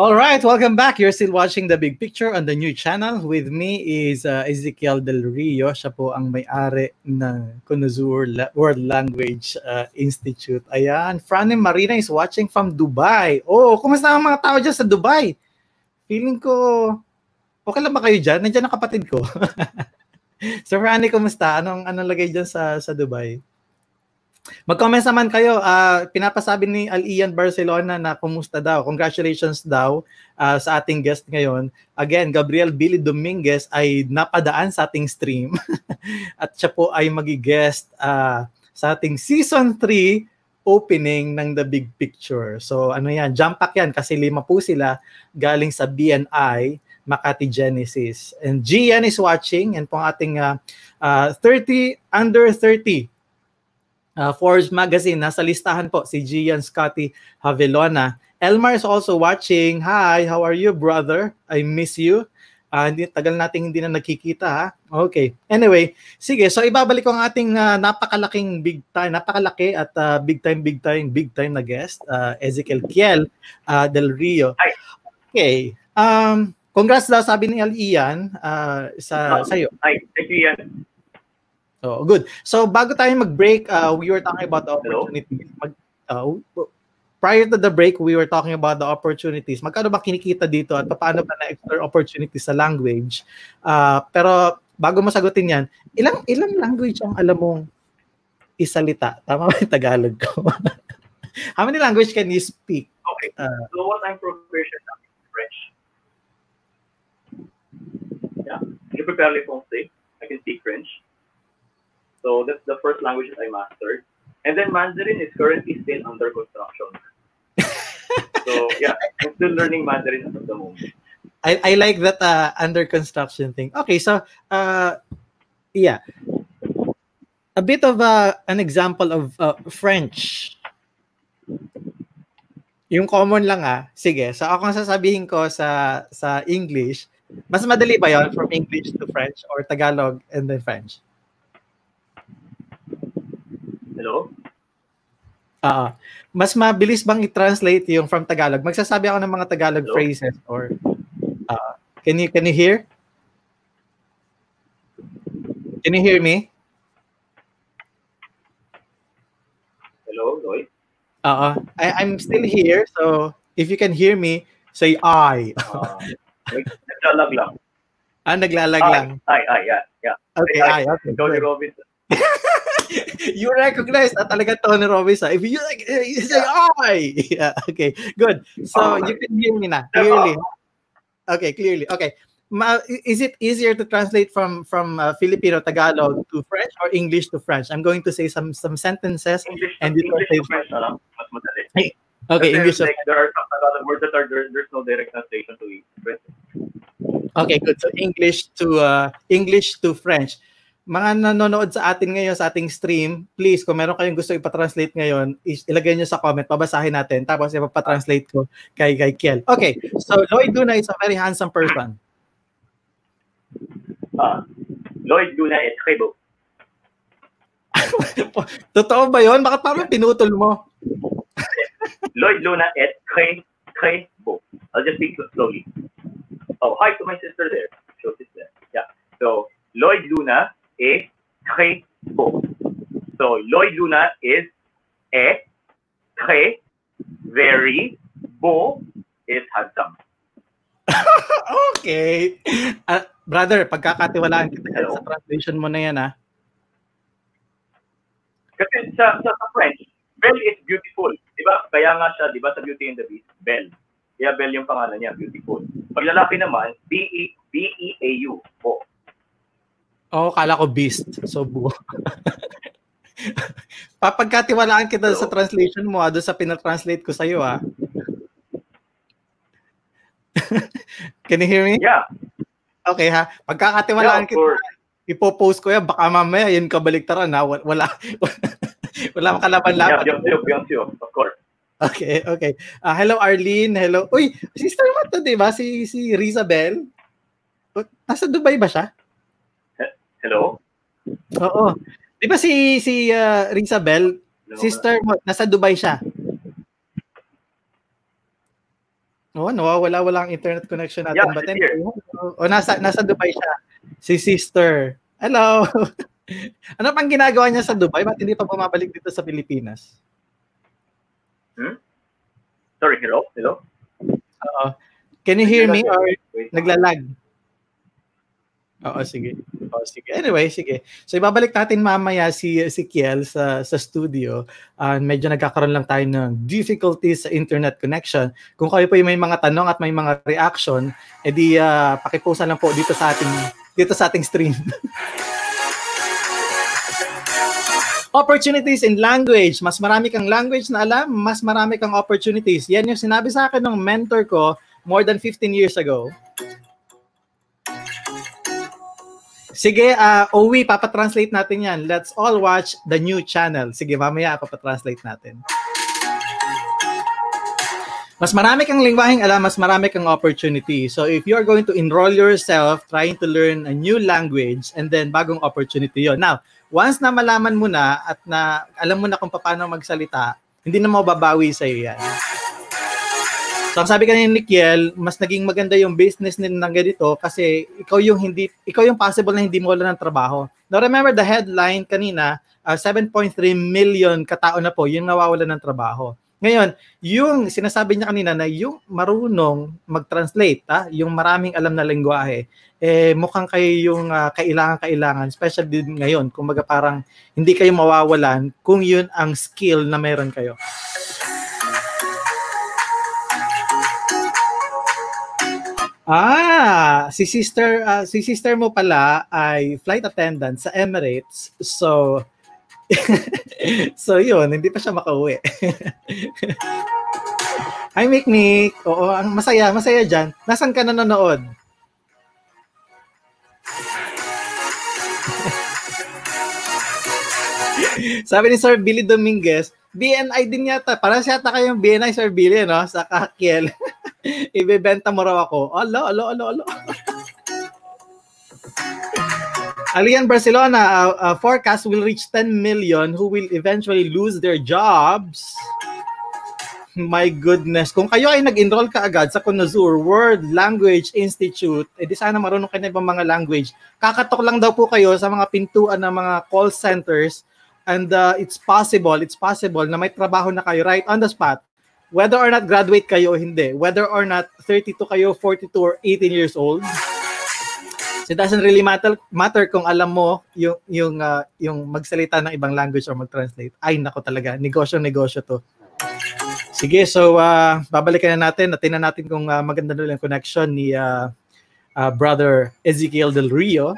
All right, welcome back. You're still watching The Big Picture on the new channel. With me is uh, Ezekiel Del Rio. Siya po ang may-ari ng La- World Language uh, Institute. Ayan, Franny Marina is watching from Dubai. Oh, kumusta ang mga tao dyan sa Dubai? Feeling ko, okay lang ba kayo dyan? Nandiyan ang kapatid ko. (laughs) so Franny, kumusta? Anong, anong lagay dyan sa, sa Dubai? Mag-comments naman kayo. Ah, pinapasabi ni Alian Barcelona na kumusta daw. Congratulations daw ah, sa ating guest ngayon. Again, Gabriel Billy Dominguez ay napadaan sa ating stream. (laughs) At siya po ay magi-guest ah, sa ating season 3 opening ng The Big Picture. So ano yan, jump pack yan kasi lima po sila galing sa BNI Makati Genesis. And Gian is watching and po ang ating ah, ah, 30 under 30 uh, Forbes Magazine. Nasa listahan po si Gian Scotty Havilona. Elmar is also watching. Hi, how are you, brother? I miss you. Ah, hindi tagal nating hindi na nagkikita ha. Okay. Anyway, sige. So ibabalik ko ang ating ah, napakalaking big time, napakalaki at ah, big time big time big time na guest, ah, Ezekiel Kiel ah, Del Rio. Hi. Okay. Um congrats daw sabi ni Ian ah, sa sa iyo. Hi, thank you, Ian. Oh, good. So bago tayo mag-break, uh, we were talking about the opportunities. Mag, uh, prior to the break, we were talking about the opportunities. Magkano ba kinikita dito at paano ba na-explore opportunities sa language? Uh, pero bago mo sagutin yan, ilang ilang language ang alam mong isalita? Tama ba yung Tagalog ko? (laughs) How many language can you speak? Okay. Uh, So what I'm proficient at is French. Yeah. Je peux parler français. I can speak French. So that's the first language that I mastered. And then Mandarin is currently still under construction. so yeah, I'm still learning Mandarin at the moment. I, I like that uh, under construction thing. Okay, so uh, yeah, a bit of uh, an example of uh, French. Yung common lang ah. Sige, so ako ang sasabihin ko sa sa English, mas madali ba 'yon from English to French or Tagalog and then French? Hello? Oo. Mas mabilis bang i-translate yung from Tagalog? Magsasabi ako ng mga Tagalog Hello? phrases or uh, can you can you hear? Can you hear me? Hello, Lloyd? Oo. I, I'm still here, so if you can hear me, say I. Uh, naglalag lang. ah, naglalag Ay, lang. ay, ay, yeah, yeah. Okay, Ay, I. Okay, good. Robinson. (laughs) (laughs) you recognize na talaga Tony Robbins. ah. If you like, eh, you say I. (laughs) Yeah, okay, good. So, you can hear me na, clearly. Okay, clearly. Okay. Ma- is it easier to translate from from uh, Filipino Tagalog to French or English to French? I'm going to say some some sentences. English, And you English translate- to French na lang. Mas madali. Okay, Kasi English like, there are some Tagalog words that are there, there's no direct translation to English. Okay, good. So English to uh, English to French. Mga nanonood sa atin ngayon sa ating stream, please kung meron kayong gusto ipa-translate ngayon, ilagay niyo sa comment, babasahin natin tapos ipapa-translate ko kay kay Kiel. Okay. So Lloyd Duna is a very handsome person. Ah, Lloyd Luna is très beau. Totoo ba 'yon? Bakit parang pinutol mo? (laughs) Lloyd Luna is très, très beau. I'll just speak slowly. Oh, hi to my sister there. Show sister. Yeah. So, Lloyd Luna is très beau. So, Lloyd Luna is est, très, very, beau is handsome. (laughs) Okay. Ah, brother, pagkakatiwalaan kita Hello. sa translation mo na yan ah. Kasi sa, sa, sa French, Belle is beautiful. Di ba? Kaya nga siya, di ba, sa Beauty and the Beast, Belle. Kaya Belle yung pangalan niya, beautiful. Pag lalaki naman, B-E, B-E-A-U. Oh. Oo, kala ko beast. So, buo. (laughs) Papagkatiwalaan kita sa Hello? translation mo, ah, doon sa pinatranslate ko sa'yo, ah. (laughs) Can you hear me? Yeah. Okay, ha? Yeah, Pagkakatiwalaan of kita, course. ipopost ko yan, baka mamaya yun kabaliktaran, ha? Wa- Wala, (laughs) wala Yeah, kalaban-laban. yung, yung, yung, yung, of course. Okay, okay. Ah, hello, Arlene. Hello. Uy, sister mo to, di ba? Si, si Rizabel. Nasa Dubai ba siya? Hello? Oo. Di ba si, si ah, Rizabel, Hello? Sister mo, nasa Dubai siya. Oo, nawawala wala ang internet connection natin. Yeah, But anyway, o nasa, nasa Dubai siya. Si sister. Hello. (laughs) ano pang ginagawa niya sa Dubai? Ba't hindi pa bumabalik dito sa Pilipinas? Sorry, hello? Hello? Oo. Can you hear me or Wait. naglalag? Oo, sige. Oo, sige. Anyway, sige. So ibabalik natin mamaya si si Kiel sa sa studio. Ah, medyo nagkakaroon lang tayo ng difficulties sa internet connection. Kung kayo po may mga tanong at may mga reaction, edi uh, pakipost lang po dito sa ating dito sa ating stream. (laughs) Opportunities in language. Mas marami kang language na alam, mas marami kang opportunities. Yan yung sinabi sa akin ng mentor ko more than 15 years ago. Sige, uh, Owi, papatranslate natin yan. Let's all watch the new channel. Sige, mamaya papatranslate natin. Mas marami kang lingwaheng alam, mas marami kang opportunity. So if you are going to enroll yourself trying to learn a new language and then bagong opportunity yon. Now, once na malaman mo na at na alam mo na kung paano magsalita, hindi na mababawi sa iyo yan. So sabi kanina ni Kiel, mas naging maganda yung business nila ng ganito kasi ikaw yung hindi ikaw yung possible na hindi mo wala ng trabaho. Now remember the headline kanina, uh, 7.3 million katao na po yung nawawala ng trabaho. Ngayon, yung sinasabi niya kanina na yung marunong mag-translate, ha, yung maraming alam na lengguwahe, eh mukhang kayo yung uh, kailangan-kailangan, especially din ngayon, kumbaga parang hindi kayo mawawalan kung yun ang skill na meron kayo. Ah, si sister ah, si sister mo pala ay flight attendant sa Emirates. So (laughs) so yun, hindi pa siya makauwi. (laughs) Hi, Mick. Oo, ang masaya, masaya dyan. Nasaan ka nanonood? (laughs) Sabi ni Sir Billy Dominguez, BNI din yata. Para siya yata kayong BNI, Sir Billy, no? Sa kakiel. (laughs) Ibebenta mo raw ako. Alo, alo, alo, alo. (laughs) Alian Barcelona, uh, uh, forecast will reach 10 million who will eventually lose their jobs. My goodness. Kung kayo ay nag-enroll ka agad sa Conazur World Language Institute, eh di sana marunong kayo ng ibang mga language. Kakatok lang daw po kayo sa mga pintuan ng mga call centers and uh, it's possible, it's possible na may trabaho na kayo right on the spot. Whether or not graduate kayo o hindi, whether or not 32 kayo, 42 or 18 years old, it doesn't really matter matter kung alam mo yung yung uh, yung magsalita ng ibang language or mag-translate. Ay nako talaga, negosyo negosyo to. Sige, so uh, babalikan na natin. Tingnan natin kung uh, maganda na yung connection ni uh, uh, brother Ezekiel Del Rio.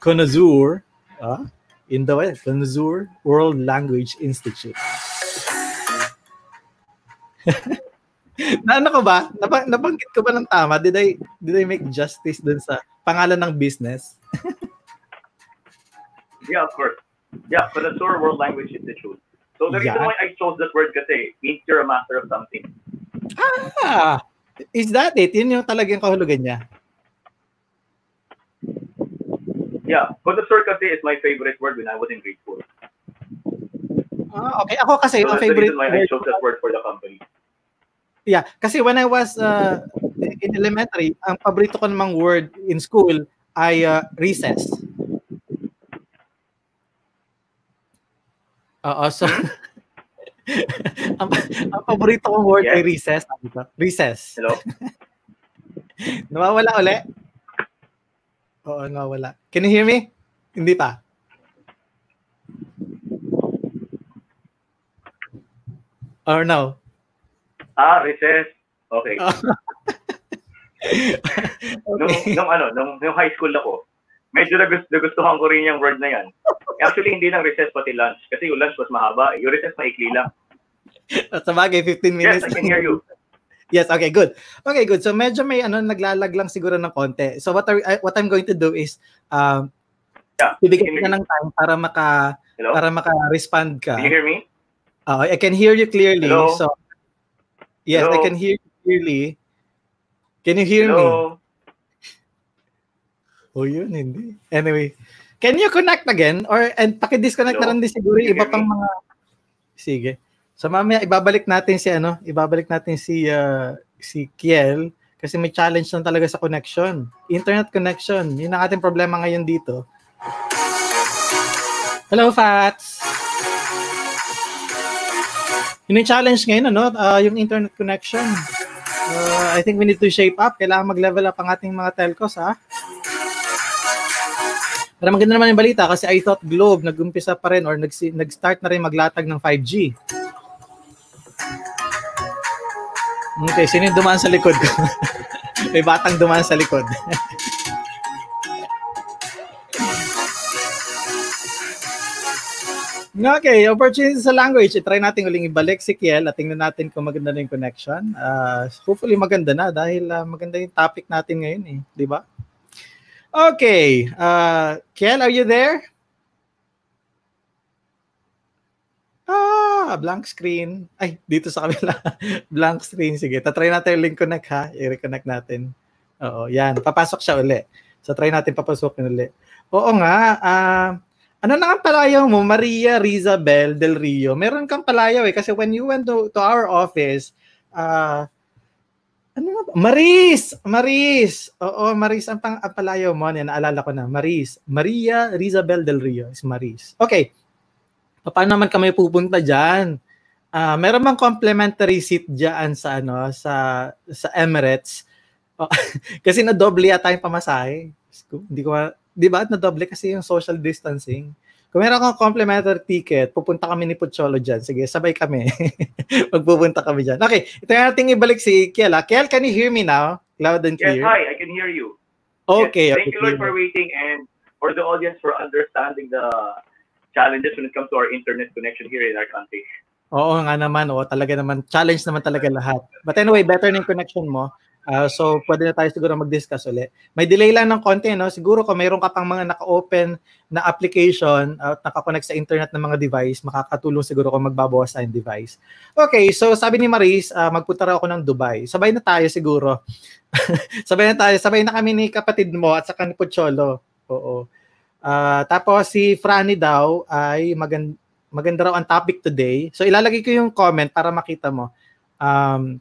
Conazur, uh, in the way, Conazur World Language Institute. (laughs) na ano ko ba? Nab- nabanggit ko ba ng tama? Did I did I make justice dun sa pangalan ng business? (laughs) yeah, of course. Yeah, for the Sur World Language Institute. So the reason Yeah. why I chose that word kasi means you're a master of something. Ah, is that it? Yun yung talagang kahulugan niya. Yeah, Connoisseur kasi is my favorite word when I was in grade school. Ah, okay. Ako kasi, So favorite why I word, chose that word for the company. yeah, kasi when I was uh, in elementary, ang paborito ko namang word in school ay uh, recess. Oo, so (laughs) ang, ang paborito kong word Yes. ay recess. Recess. Hello? (laughs) Nawawala uli? Oo, nawawala. Can you hear me? Hindi pa. Or no? Ah, recess. Okay. Ah. (laughs) Nung, okay. nung ano, nung, nung high school ako, medyo nagus- nagustuhan ko rin yung word na yan. Actually, hindi lang recess, pati lunch. Kasi yung lunch mas mahaba. Yung recess, maikli lang. Sa bagay, 15 Yes, minutes. I can hear you. Yes, okay, good. Okay, good. So medyo may ano naglalag lang siguro ng konti. So what are, I- what I'm going to do is um Yeah, bibigyan ka ng time para maka Hello? para maka-respond ka. Can you hear me? Uh, I can hear you clearly. Hello? So Yes, I Hello? can hear you clearly. Can you hear me? Hello? Oh, yun, hindi. Anyway, can you connect again? Or, and paki-disconnect na Hello? rin din siguro yung iba pang me? mga... Sige. So mamaya, ibabalik natin si ano, ibabalik natin si uh, si Kiel kasi may challenge na talaga sa connection. Internet connection. Yun ang ating problema ngayon dito. Hello, Fats! Yun yung challenge ngayon, ano? Ah, yung internet connection. Uh, I think we need to shape up. Kailangan mag-level up ang ating mga telcos, ha? Pero maganda naman yung balita kasi I thought Globe nag-umpisa pa rin or nag- nag-start na rin maglatag ng 5G. Okay, sino yung dumaan sa likod ko? (laughs) May batang dumaan sa likod. (laughs) Okay, opportunity sa language. I-try natin uling ibalik si Kiel at tingnan natin kung maganda na yung connection. Uh, hopefully maganda na dahil uh, maganda yung topic natin ngayon eh. Di ba? Okay. Uh, Kiel, are you there? Ah, blank screen. Ay, dito sa kabila. (laughs) blank screen. Sige, tatry natin yung link connect ha. I-reconnect natin. Oo, yan. Papasok siya uli. So, try natin papasukin uli. Oo nga. Ah, ano na ang palayaw mo? Maria Rizabel Del Rio. Meron kang palayaw eh. Kasi when you went to, to our office, ah, ano nga ba? Maris! Maris! Oo, Maris ang, pang, ang palayaw mo. Yan, naalala ko na. Maris. Maria Rizabel Del Rio is Maris. Okay. Paano naman kami pupunta diyan? Ah, meron bang complimentary seat diyan sa ano sa sa Emirates? Oh, (laughs) kasi na doble yata yung pamasahe. Hindi ko ma- 'di ba? Na doble kasi yung social distancing. Kung meron kang complimentary ticket, pupunta kami ni Pucholo dyan. Sige, sabay kami. (laughs) Magpupunta kami dyan. Okay, ito na natin ibalik si Kiel. ah. Kiel, can you hear me now? Loud and Yes, clear? hi, I can hear you. Okay. Yes, thank okay, you, Lord, for waiting and for the audience for understanding the challenges when it comes to our internet connection here in our country. Oo nga naman, oo, talaga naman. Challenge naman talaga lahat. But anyway, better na yung connection mo. Uh, so, pwede na tayo siguro mag-discuss ulit. May delay lang ng konti, no? Siguro kung mayroon ka pang mga naka-open na application at uh, nakakonect sa internet ng mga device, makakatulong siguro kung magbabawas tayong device. Okay, so sabi ni Maris, uh, magpunta ako ng Dubai. Sabay na tayo siguro. (laughs) sabay na tayo. Sabay na kami ni kapatid mo at saka ni Pocholo. Oo. Uh, tapos si Franny daw ay maganda maganda raw ang topic today. So ilalagay ko yung comment para makita mo. Um,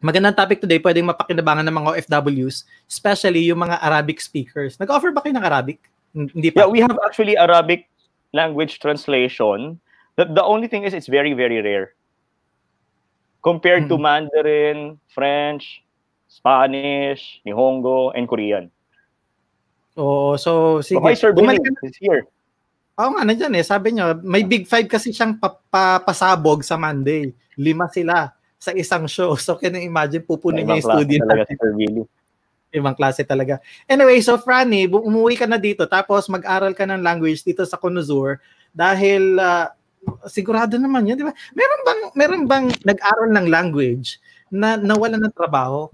magandang topic today, pwedeng mapakinabangan ng mga OFWs, especially yung mga Arabic speakers. Nag-offer ba kayo ng Arabic? Hindi pa. Yeah, we have actually Arabic language translation. The, the only thing is it's very, very rare. Compared hmm. to Mandarin, French, Spanish, Nihongo, and Korean. Oo, so sige. So, Sir Billy is here. Oo nga, nandiyan eh. Sabi niya, may big five kasi siyang papasabog sa Monday. Lima sila sa isang show. (laughs) So, can you imagine, pupunin niya yung studio natin. Ibang klase talaga. Anyway, so Franny, umuwi ka na dito tapos mag-aral ka ng language dito sa Conozur dahil uh, sigurado naman yun, di ba? Meron bang, meron bang nag-aral ng language na nawala ng trabaho?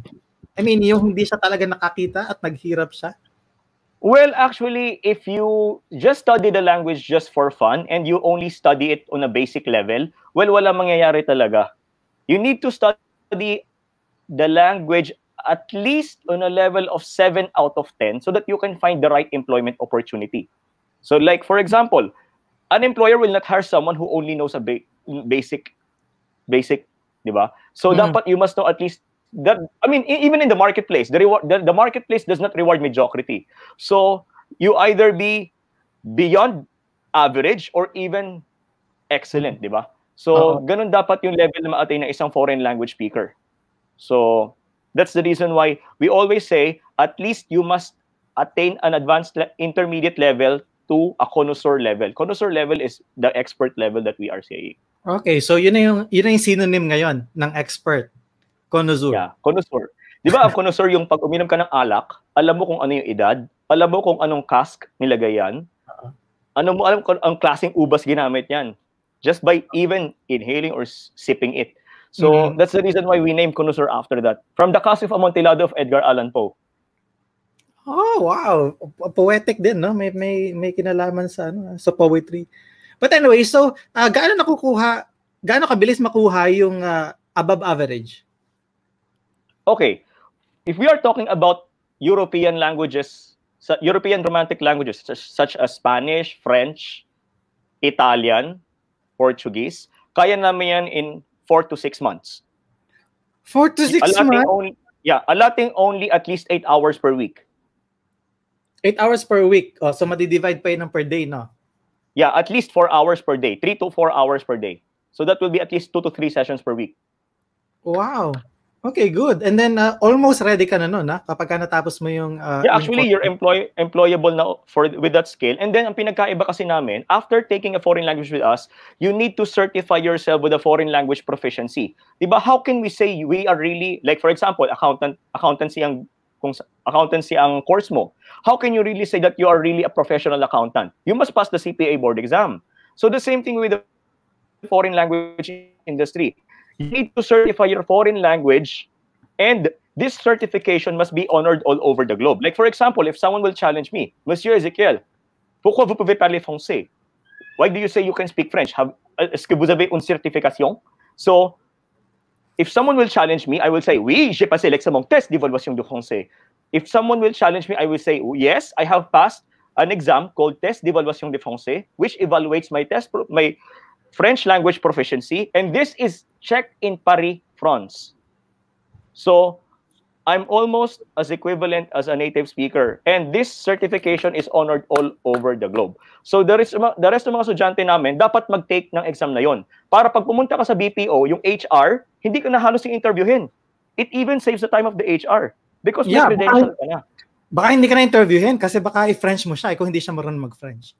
I mean, yung hindi siya talaga nakakita at naghirap siya? Well, actually, if you just study the language just for fun and you only study it on a basic level, well, wala mangyayari talaga. You need to study the language at least on a level of 7 out of 10 so that you can find the right employment opportunity. So like, for example, an employer will not hire someone who only knows a ba- basic, basic, di ba? So mm. dapat you must know at least that I mean, even in the marketplace, the reward the, the marketplace does not reward mediocrity. So you either be beyond average or even excellent, di ba? So, uh-huh. ganun dapat yung level na ma-attain ng isang foreign language speaker. So, that's the reason why we always say at least you must attain an advanced le- intermediate level to a connoisseur level. Connoisseur level is the expert level that we are saying. Okay, so yun na yung yun na yung synonym ngayon ng expert. Connoisseur. Yeah, connoisseur. Di ba ang connoisseur yung pag uminom ka ng alak, alam mo kung ano yung edad, alam mo kung anong cask nilagay yan, uh-huh. ano mo alam kung ang klaseng ubas ginamit yan. Just by even inhaling or sipping it. So mm-hmm. that's the reason why we named connoisseur after that. From the cask of Amontillado of Edgar Allan Poe. Oh, wow. Poetic din, no? May may may kinalaman sa ano, sa poetry. But anyway, so uh, gaano nakukuha, gaano kabilis makuha yung uh, above average? Okay, if we are talking about European languages, European Romantic languages such as Spanish, French, Italian, Portuguese, kaya namin yan in 4 to 6 months. 4 to 6 months? Only, yeah, allotting only at least 8 hours per week. 8 hours per week. Oh, so madi-divide pa yun per day, no? Yeah, at least 4 hours per day. 3 to 4 hours per day. So that will be at least 2 to 3 sessions per week. Wow. Okay, good. And then uh, almost ready ka na noon, ha? Kapag ka natapos mo yung uh, Yeah, actually yung... you're employ employable na for with that skill. And then ang pinagkaiba kasi namin, after taking a foreign language with us, you need to certify yourself with a foreign language proficiency. 'Di ba? How can we say we are really like for example, accountant accountancy ang kung accountancy ang course mo. How can you really say that you are really a professional accountant? You must pass the CPA board exam. So the same thing with the foreign language industry you need to certify your foreign language and this certification must be honored all over the globe. Like for example, if someone will challenge me, Monsieur Ezekiel, pourquoi vous pouvez parler français? Why do you say you can speak French? Have, uh, est-ce que vous avez une certification? So, if someone will challenge me, I will say, oui, j'ai passé l'examen test d'évaluation du français. If someone will challenge me, I will say, yes, I have passed an exam called test d'évaluation du français, which evaluates my test, my French language proficiency, and this is checked in Paris, France. So I'm almost as equivalent as a native speaker. And this certification is honored all over the globe. So the rest, the rest ng mga estudyante namin, dapat mag-take ng exam na yon. Para pag pumunta ka sa BPO, yung HR, hindi ka na halos interviewin. It even saves the time of the HR. Because yeah, may credential baka, ka na. Baka hindi ka na interviewin kasi baka i-French mo siya eh, kung hindi siya marunong mag-French.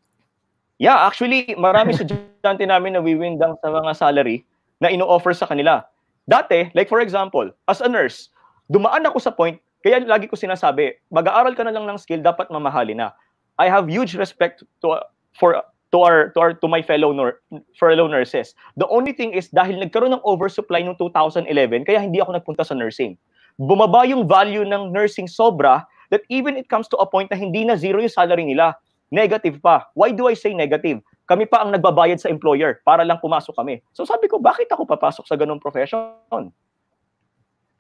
Yeah, actually, marami estudyante namin na wiwindang sa mga salary na ino-offer sa kanila. Dati, like for example, as a nurse, dumaan ako sa point, kaya lagi ko sinasabi, mag-aaral ka na lang ng skill, dapat mamahali na. I have huge respect to for to our to our to my fellow nur, fellow nurses. The only thing is dahil nagkaroon ng oversupply noong 2011 kaya hindi ako nagpunta sa nursing. Bumaba yung value ng nursing sobra that even it comes to a point na hindi na zero yung salary nila. Negative pa. Why do I say negative? Kami pa ang nagbabayad sa employer para lang pumasok kami. So sabi ko, bakit ako papasok sa ganung profession?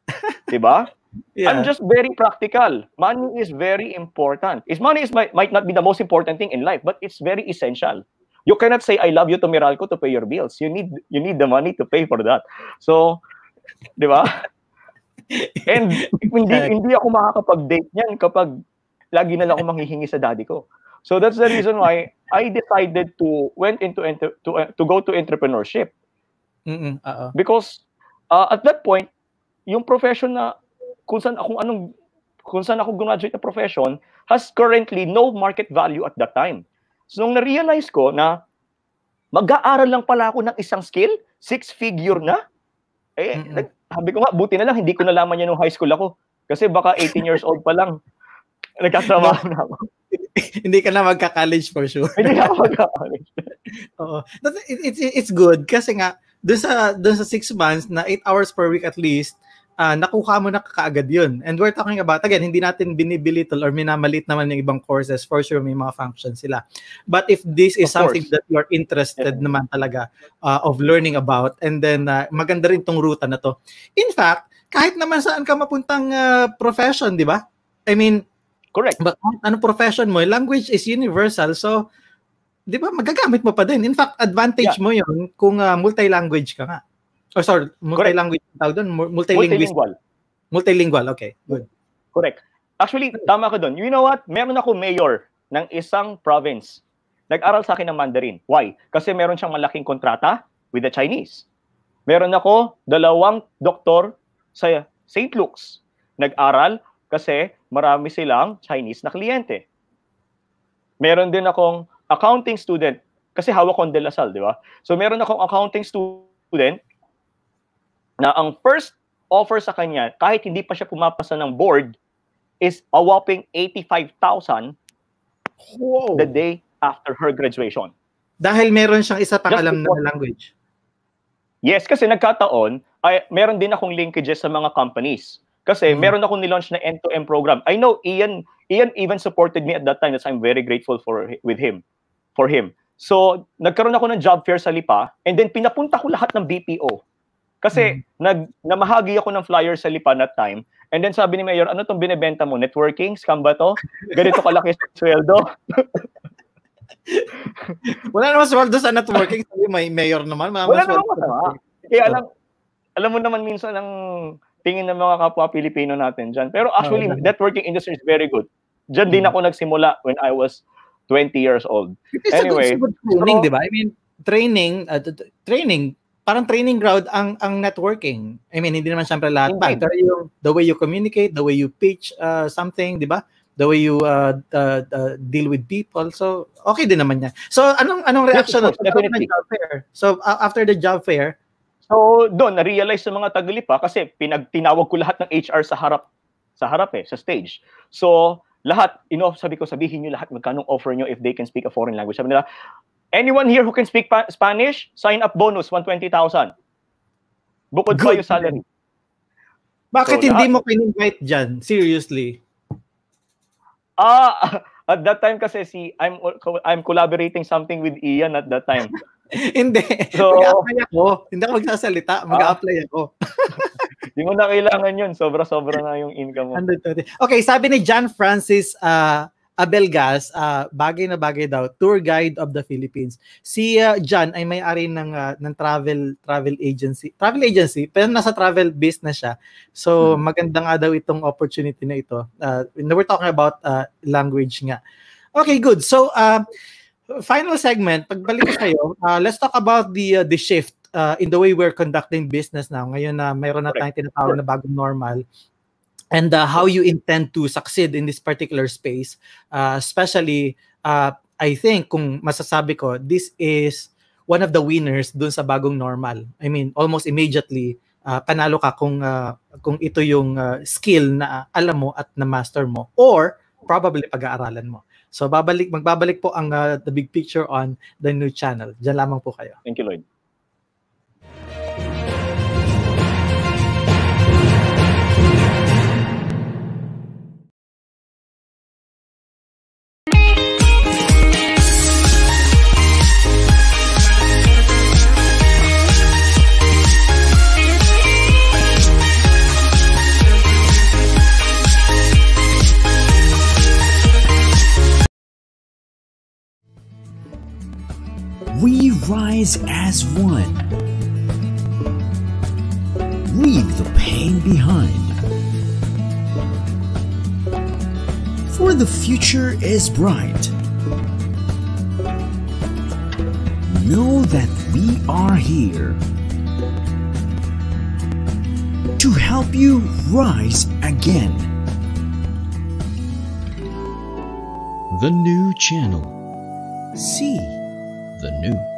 (laughs) 'Di ba? Yeah. I'm just very practical. Money is very important. Is money is might, might not be the most important thing in life, but it's very essential. You cannot say I love you to Meralco to pay your bills. You need you need the money to pay for that. So, 'di ba? (laughs) And hindi hindi ako makakapag-date niyan kapag lagi na lang ako manghihingi sa daddy ko. So that's the reason why I decided to went into enter, to uh, to go to entrepreneurship Mm-mm, oo. because uh, at that point yung profession na kung saan kung anong kung saan ako graduate na profession has currently no market value at that time. So nung na-realize ko na mag-aaral lang pala ako ng isang skill, six figure na, eh, nag- sabi ko nga, buti na lang, hindi ko nalaman yan nung high school ako. Kasi baka 18 years old pa lang, nagkatrabaho na ako. (laughs) Hindi ka na magka-college for sure. Hindi na ako mag-aaral. (laughs) Oo. But it, it's it's good kasi nga doon sa doon sa six months na 8 hours per week at least ah nakuha mo na kaagad yun. And we're talking about, again, hindi natin binibelittle or minamalit naman yung ibang courses. For sure, may mga functions sila. But if this is Of something course. that you're interested naman talaga uh, of learning about, and then uh, maganda rin tong ruta na to. In fact, kahit naman saan ka mapuntang uh, profession, di ba? I mean, Correct. But ano profession mo, language is universal. So, di ba, magagamit mo pa din. In fact, advantage mo yun kung uh, multi-language ka nga. Oh, sorry, multi-language ang tawag doon. Multilingual. Multilingual, okay. Good. Correct. Actually, tama ka doon. You know what? Meron ako mayor ng isang province. Nag-aral sa akin ng Mandarin. Why? Kasi meron siyang malaking kontrata with the Chinese. Meron ako dalawang doktor sa St. Luke's. Nag-aral kasi marami silang Chinese na kliyente. Meron din akong accounting student kasi hawak ko ang De La Salle, di ba? So meron akong accounting student na ang first offer sa kanya, kahit hindi pa siya pumapasa ng board, is a whopping 85,000 Wow. the day after her graduation. Dahil meron siyang isa pang Just alam before- na language. Yes, kasi nagkataon, ay, meron din akong linkages sa mga companies. Kasi Mhm. meron akong nilaunch na end-to-end program. I know Ian Ian even supported me at that time. That's I'm very grateful for with him, for him. So, nagkaroon ako ng job fair sa Lipa and then pinapunta ko lahat ng BPO. Kasi nag namahagi ako ng flyer sa Lipa that time. And then sabi ni Mayor, ano tong binebenta mo? Networking? Scam ba to? Ganito kalaki (laughs) sweldo? (laughs) Wala naman sweldo sa networking. Sabi, may mayor naman. Wala, Wala naman sa masama. networking. Kaya alam, alam mo naman minsan ang tingin ng mga kapwa Pilipino natin dyan. Pero actually, Oo. networking industry is very good. Diyan din Mm. ako nagsimula when I was 20 years old. It's a good- Anyway, a good training, so- di ba? I mean, training, uh, training, parang training ground ang ang networking. I mean, hindi naman syempre lahat pa. Pero yung the way you communicate, the way you pitch uh, something, di ba? The way you uh, uh, uh, deal with people. So, okay din naman yan. So, anong anong Yes, reaction of course, ng definitely. job fair? So, uh, after the job fair, So, doon, na-realize sa mga tagalipa kasi pinagtinawag ko lahat ng HR sa harap, sa harap eh, sa stage. So, lahat, you know, sabi ko, sabihin nyo lahat magkano offer nyo if they can speak a foreign language. Sabi nila, anyone here who can speak pa- Spanish, sign up bonus, 120,000. Bukod pa Good. yung salary. bakit So, hindi lahat- mo in-invite dyan? Seriously. Ah, (laughs) at that time kasi si I'm I'm collaborating something with Ian at that time. (laughs) hindi. So- mag-apply ako. Hindi ako magsasalita. Mag-apply ako. (laughs) Hindi mo na kailangan yun. Sobra-sobra na yung income mo. 120. Okay, sabi ni John Francis uh, Abelgas, uh, bagay na bagay daw, tour guide of the Philippines. Si uh, John ay may-ari ng uh, ng travel travel agency. Travel agency, pero nasa travel business siya. So maganda nga daw itong opportunity na ito. Uh, we're talking about uh, language nga. Okay, good. So uh, final segment, pagbalik ko sa'yo, uh, let's talk about the uh, the shift uh, in the way we're conducting business now. Ngayon na mayroon na tayong tinatawag na bagong normal and uh, how you intend to succeed in this particular space. Uh, especially, uh, I think, kung masasabi ko, this is one of the winners dun sa bagong normal. I mean, almost immediately, uh, panalo ka kung, uh, kung ito yung uh, skill na alam mo at na-master mo or probably pag-aaralan mo. So babalik magbabalik po ang uh, the big picture on the new channel. Diyan lamang po kayo. Thank you, Lloyd. Rise as one. Leave the pain behind. For the future is bright. Know that we are here to help you rise again. The new channel. See the new.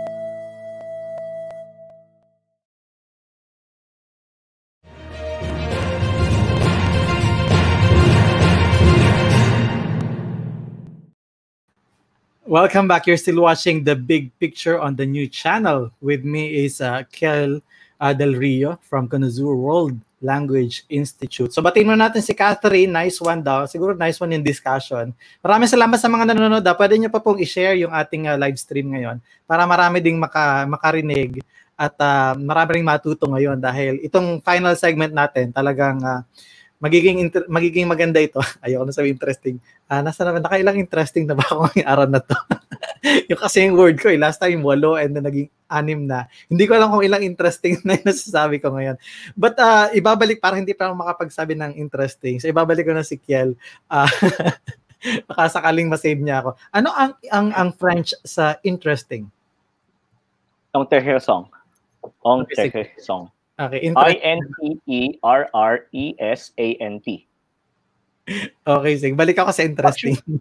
Welcome back. You're still watching the big picture on the new channel. With me is uh, Kel uh, Del Rio from Conazur World Language Institute. So batiin mo natin si Catherine. Nice one daw. Siguro nice one in discussion. Maraming salamat sa mga nanonood. Ah. Pwede niyo pa pong i-share yung ating uh, live stream ngayon para marami ding maka, makarinig at uh, marami ring matuto ngayon dahil itong final segment natin talagang uh, magiging inter- magiging maganda ito. (laughs) Ayoko na sabi interesting. Ah, uh, nasa naman nakailang interesting na ba ako ngayong (laughs) araw na to? (laughs) yung kasi yung word ko, eh, last time walo and then naging anim na. Hindi ko alam kung ilang interesting na yung nasasabi ko ngayon. But uh, ibabalik, parang hindi pa ako makapagsabi ng interesting. So ibabalik ko na si Kiel. Uh, baka sakaling masave niya ako. Ano ang ang ang French sa interesting? Ang tehe song. Ang tehe song. Okay, I-N-T-E-R-R-E-S-A-N-T. Okay, sige. Balik ako sa interesting. Actually,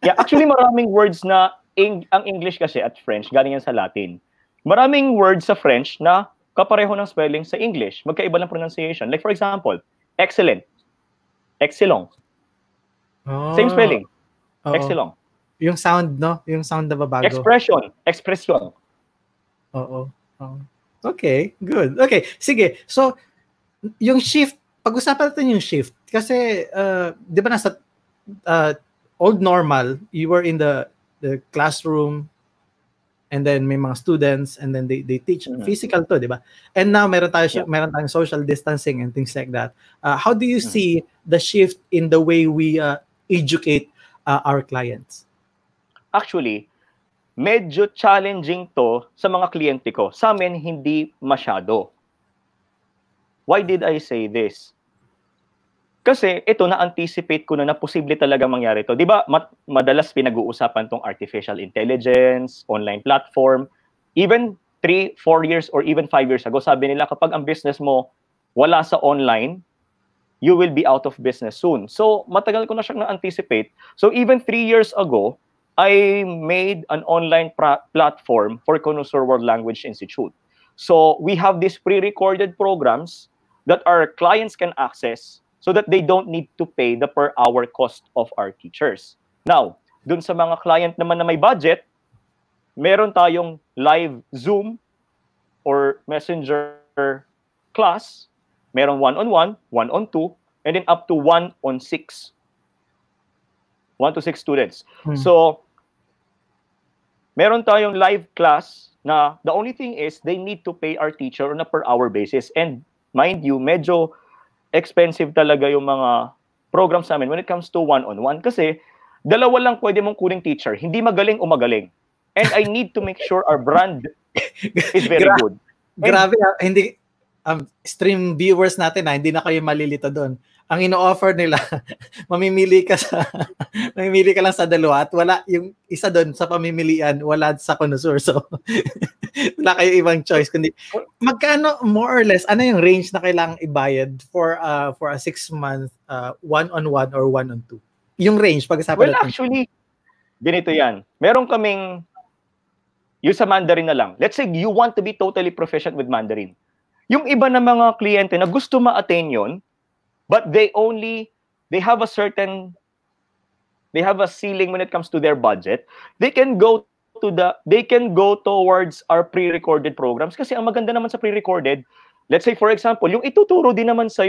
yeah, actually maraming words na ing, ang English kasi at French, galing yan sa Latin. Maraming words sa French na kapareho ng spelling sa English. Magkaiba lang pronunciation. Like for example, excellent. Excellent. Oh, Same spelling. oo. Excellent. Yung sound, no? Yung sound na babago. Expression. Expression. Oo. Oo. Okay, good. Okay, sige. So, yung shift, pag-usapan natin yung shift. Kasi, uh, di ba nasa uh, old normal, you were in the the classroom, and then may mga students, and then they, they teach. Mhm. Physical to, di ba? And now, meron tayo, Yeah. meron tayong social distancing and things like that. Uh, how do you Mhm. see the shift in the way we uh, educate uh, our clients? Actually, medyo challenging to sa mga kliyente ko. Sa amin, hindi masyado. Why did I say this? Kasi ito na-anticipate ko na na posible talaga mangyari to. 'Di ba? madalas pinag-uusapan tong artificial intelligence, online platform. Even 3, 4 years or even 5 years ago, sabi nila kapag ang business mo wala sa online, you will be out of business soon. So, matagal ko na siyang na-anticipate. So, even 3 years ago, I made an online platform for Connoisseur World Language Institute. So, we have these pre-recorded programs that our clients can access so that they don't need to pay the per hour cost of our teachers. Now, dun sa mga client naman na may budget, meron tayong live Zoom or Messenger class, meron one-on-one, one-on-two, and then up to one-on-six. One to six students. Hmm. So, meron tayong live class na the only thing is they need to pay our teacher on a per hour basis. And mind you, medyo expensive talaga yung mga programs namin when it comes to one-on-one kasi dalawa lang pwede mong kuning teacher, hindi magaling o magaling. And I need to make sure our brand (laughs) is very Gra- good. Grabe, ah, hindi um, stream viewers natin na hindi na kayo malilito doon. Ang ino-offer nila, (laughs) mamimili ka sa (laughs) mamimili ka lang sa dalawa at wala yung isa doon sa pamimilian, wala sa connoisseur. So (laughs) wala kayo ibang choice kundi magkano more or less ano yung range na kailangang ibayad for uh, for a six month uh, one on one or one on two? Yung range pag-usapan Well, natin. actually, ganito yan. Meron kaming, yung sa Mandarin na lang. Let's say you want to be totally proficient with Mandarin. Yung iba na mga kliyente na gusto ma-attain yun, but they only, they have a certain they have a ceiling when it comes to their budget, they can go to the they can go towards our pre-recorded programs. Kasi ang maganda naman sa pre-recorded, let's say for example, yung ituturo din naman sa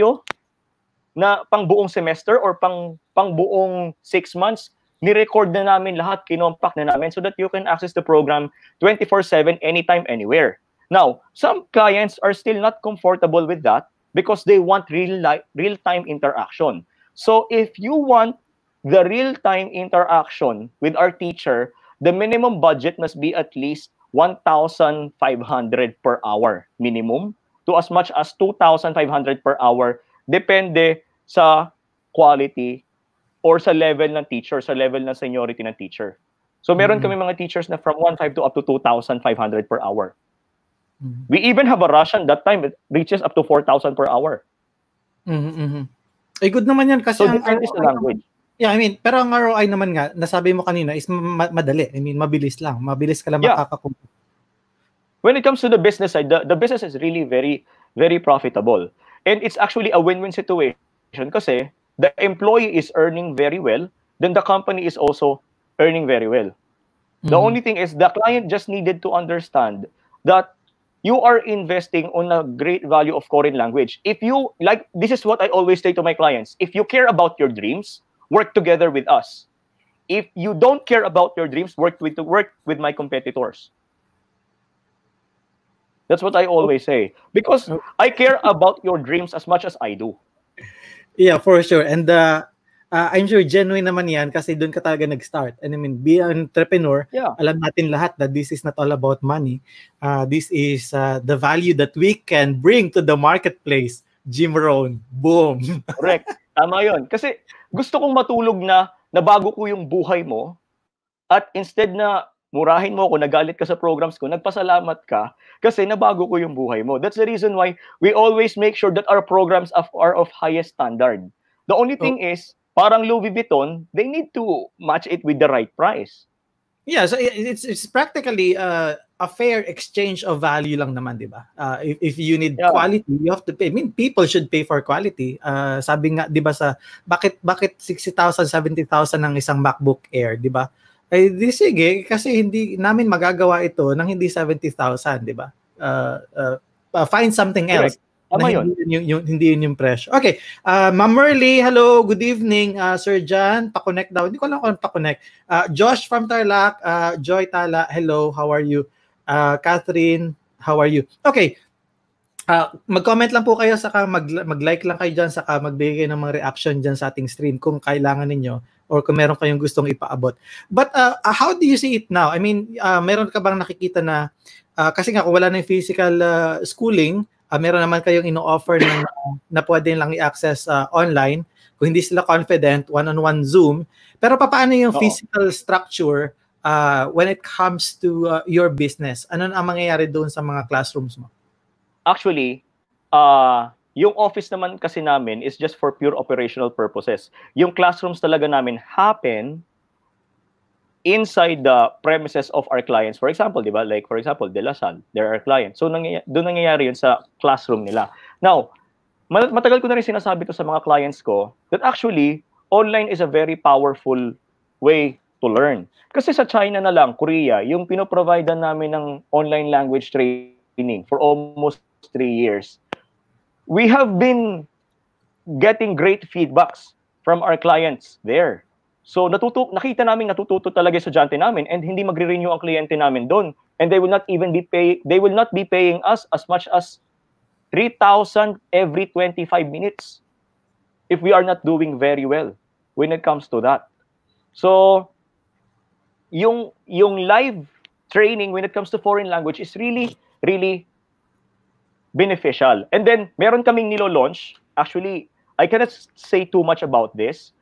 na pang buong semester or pang pang buong six months, ni-record na namin lahat, kinompak na namin so that you can access the program 24/7 anytime anywhere. Now, some clients are still not comfortable with that because they want real life real-time interaction. So if you want the real-time interaction with our teacher, the minimum budget must be at least 1,500 per hour minimum to as much as 2,500 per hour depende sa quality or sa level ng teacher, sa level ng seniority ng teacher. So meron mm-hmm. kami mga teachers na from 1,500 to up to 2,500 per hour. Mm-hmm. We even have a Russian that time it reaches up to 4,000 per hour. Mm-hmm. Eh good naman yan kasi so, ang, different is the language. Yeah, I mean, pero ang ROI naman nga, nasabi mo kanina, is ma- madali. I mean, mabilis lang. Mabilis ka lang yeah. makakakumpit. When it comes to the business side, the, the business is really very, very profitable. And it's actually a win-win situation kasi the employee is earning very well, then the company is also earning very well. Mm-hmm. The only thing is the client just needed to understand that you are investing on a great value of foreign language. If you like, this is what I always say to my clients: if you care about your dreams, work together with us. If you don't care about your dreams, work with work with my competitors. That's what I always say because I care about your dreams as much as I do. Yeah, for sure. And uh, uh, I'm sure genuine naman yan kasi doon ka talaga nag-start. And I mean, be an entrepreneur, yeah. alam natin lahat that this is not all about money. Uh, this is uh, the value that we can bring to the marketplace. Jim Rohn, boom. (laughs) Correct. Tama yon. Kasi gusto kong matulog na nabago ko yung buhay mo at instead na murahin mo ako, nagalit ka sa programs ko, nagpasalamat ka kasi nabago ko yung buhay mo. That's the reason why we always make sure that our programs are of highest standard. The only thing oh. is, parang Louis Vuitton, they need to match it with the right price. Yeah, so it's it's practically uh, a fair exchange of value lang naman, 'di ba? Uh, if, if you need yeah. quality, you have to pay. I mean, people should pay for quality. Uh, sabi nga 'di ba sa bakit bakit 60,000, 70,000 ng isang MacBook Air, 'di ba? Eh di sige kasi hindi namin magagawa ito nang hindi 70,000, 'di ba? Uh, uh, uh, find something else. Correct. Tama yun. Hindi yun, yung, hindi yun yung presyo. Okay. Uh, Ma'am Merly, hello. Good evening. Uh, Sir John, pa-connect daw. Hindi ko lang kung pa-connect. Uh, Josh from Tarlac, uh, Joy Tala, hello. How are you? Uh, Catherine, how are you? Okay. Uh, mag-comment lang po kayo saka mag mag-like lang kayo diyan saka magbigay ng mga reaction diyan sa ating stream kung kailangan ninyo or kung meron kayong gustong ipaabot. But uh, how do you see it now? I mean, uh, meron ka bang nakikita na uh, kasi nga kung wala na yung physical uh, schooling, uh, meron naman kayong ino-offer na, na pwede lang i-access uh, online. Kung hindi sila confident, one-on-one Zoom. Pero paano yung Oo. physical structure uh, when it comes to uh, your business? Ano ang mangyayari doon sa mga classrooms mo? Actually, uh, yung office naman kasi namin is just for pure operational purposes. Yung classrooms talaga namin happen inside the premises of our clients. For example, di ba? Like, for example, De La Salle, they're our clients. So, nangy- doon nangyayari yun sa classroom nila. Now, matagal ko na rin sinasabi to sa mga clients ko that actually, online is a very powerful way to learn. Kasi sa China na lang, Korea, yung pinoprovide namin ng online language training for almost three years, we have been getting great feedbacks from our clients there. So natuto nakita namin natututo talaga sa estudyante namin and hindi magre-renew ang kliyente namin doon. And they will not even be pay they will not be paying us as much as 3,000 every 25 minutes if we are not doing very well when it comes to that. So yung yung live training when it comes to foreign language is really really beneficial. And then meron kaming nilo-launch. Actually, I cannot say too much about this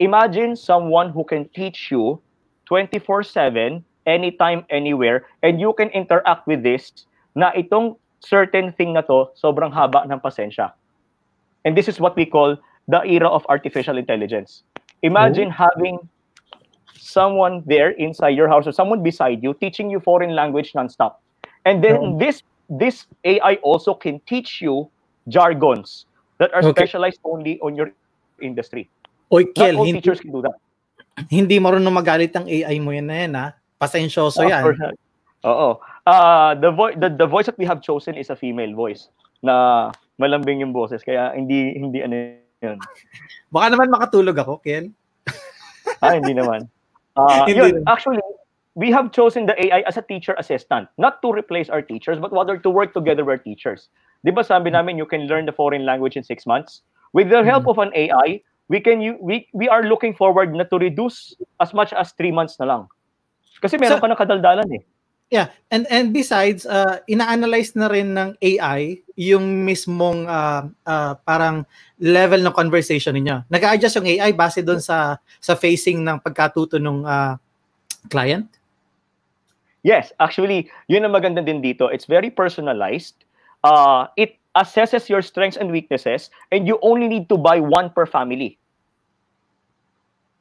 Imagine someone who can teach you 24/7 anytime anywhere and you can interact with this na itong certain thing na to sobrang haba ng pasensya. And this is what we call the era of artificial intelligence. Imagine oh. having someone there inside your house or someone beside you teaching you foreign language nonstop. And then oh. this this AI also can teach you jargons that are okay. specialized only on your industry. Oy, Kel, Not all hindi, teachers can do that. hindi marunong magalit ang AI mo yan na yan, ha? Pasensyoso Of yan. ah. Oo. Uh, the, vo- the, the voice that we have chosen is a female voice na malambing yung boses. Kaya hindi, hindi ano yun. Baka naman makatulog ako, Ken. Ah, hindi naman. Uh, Hindi yun, naman. actually, we have chosen the AI as a teacher assistant, not to replace our teachers, but rather to work together with our teachers. Di ba sabi namin, you can learn the foreign language in six months? With the help of an AI, we can we we are looking forward na to reduce as much as three months na lang. Kasi meron So- ka ng kadaldalan eh. Yeah, and and besides, uh, ina-analyze na rin ng AI yung mismong uh, uh, parang level ng conversation ninyo. Nag-adjust yung AI base doon sa sa facing ng pagkatuto ng uh, client. Yes, actually, yun ang maganda din dito. It's very personalized. Uh, it assesses your strengths and weaknesses and you only need to buy one per family.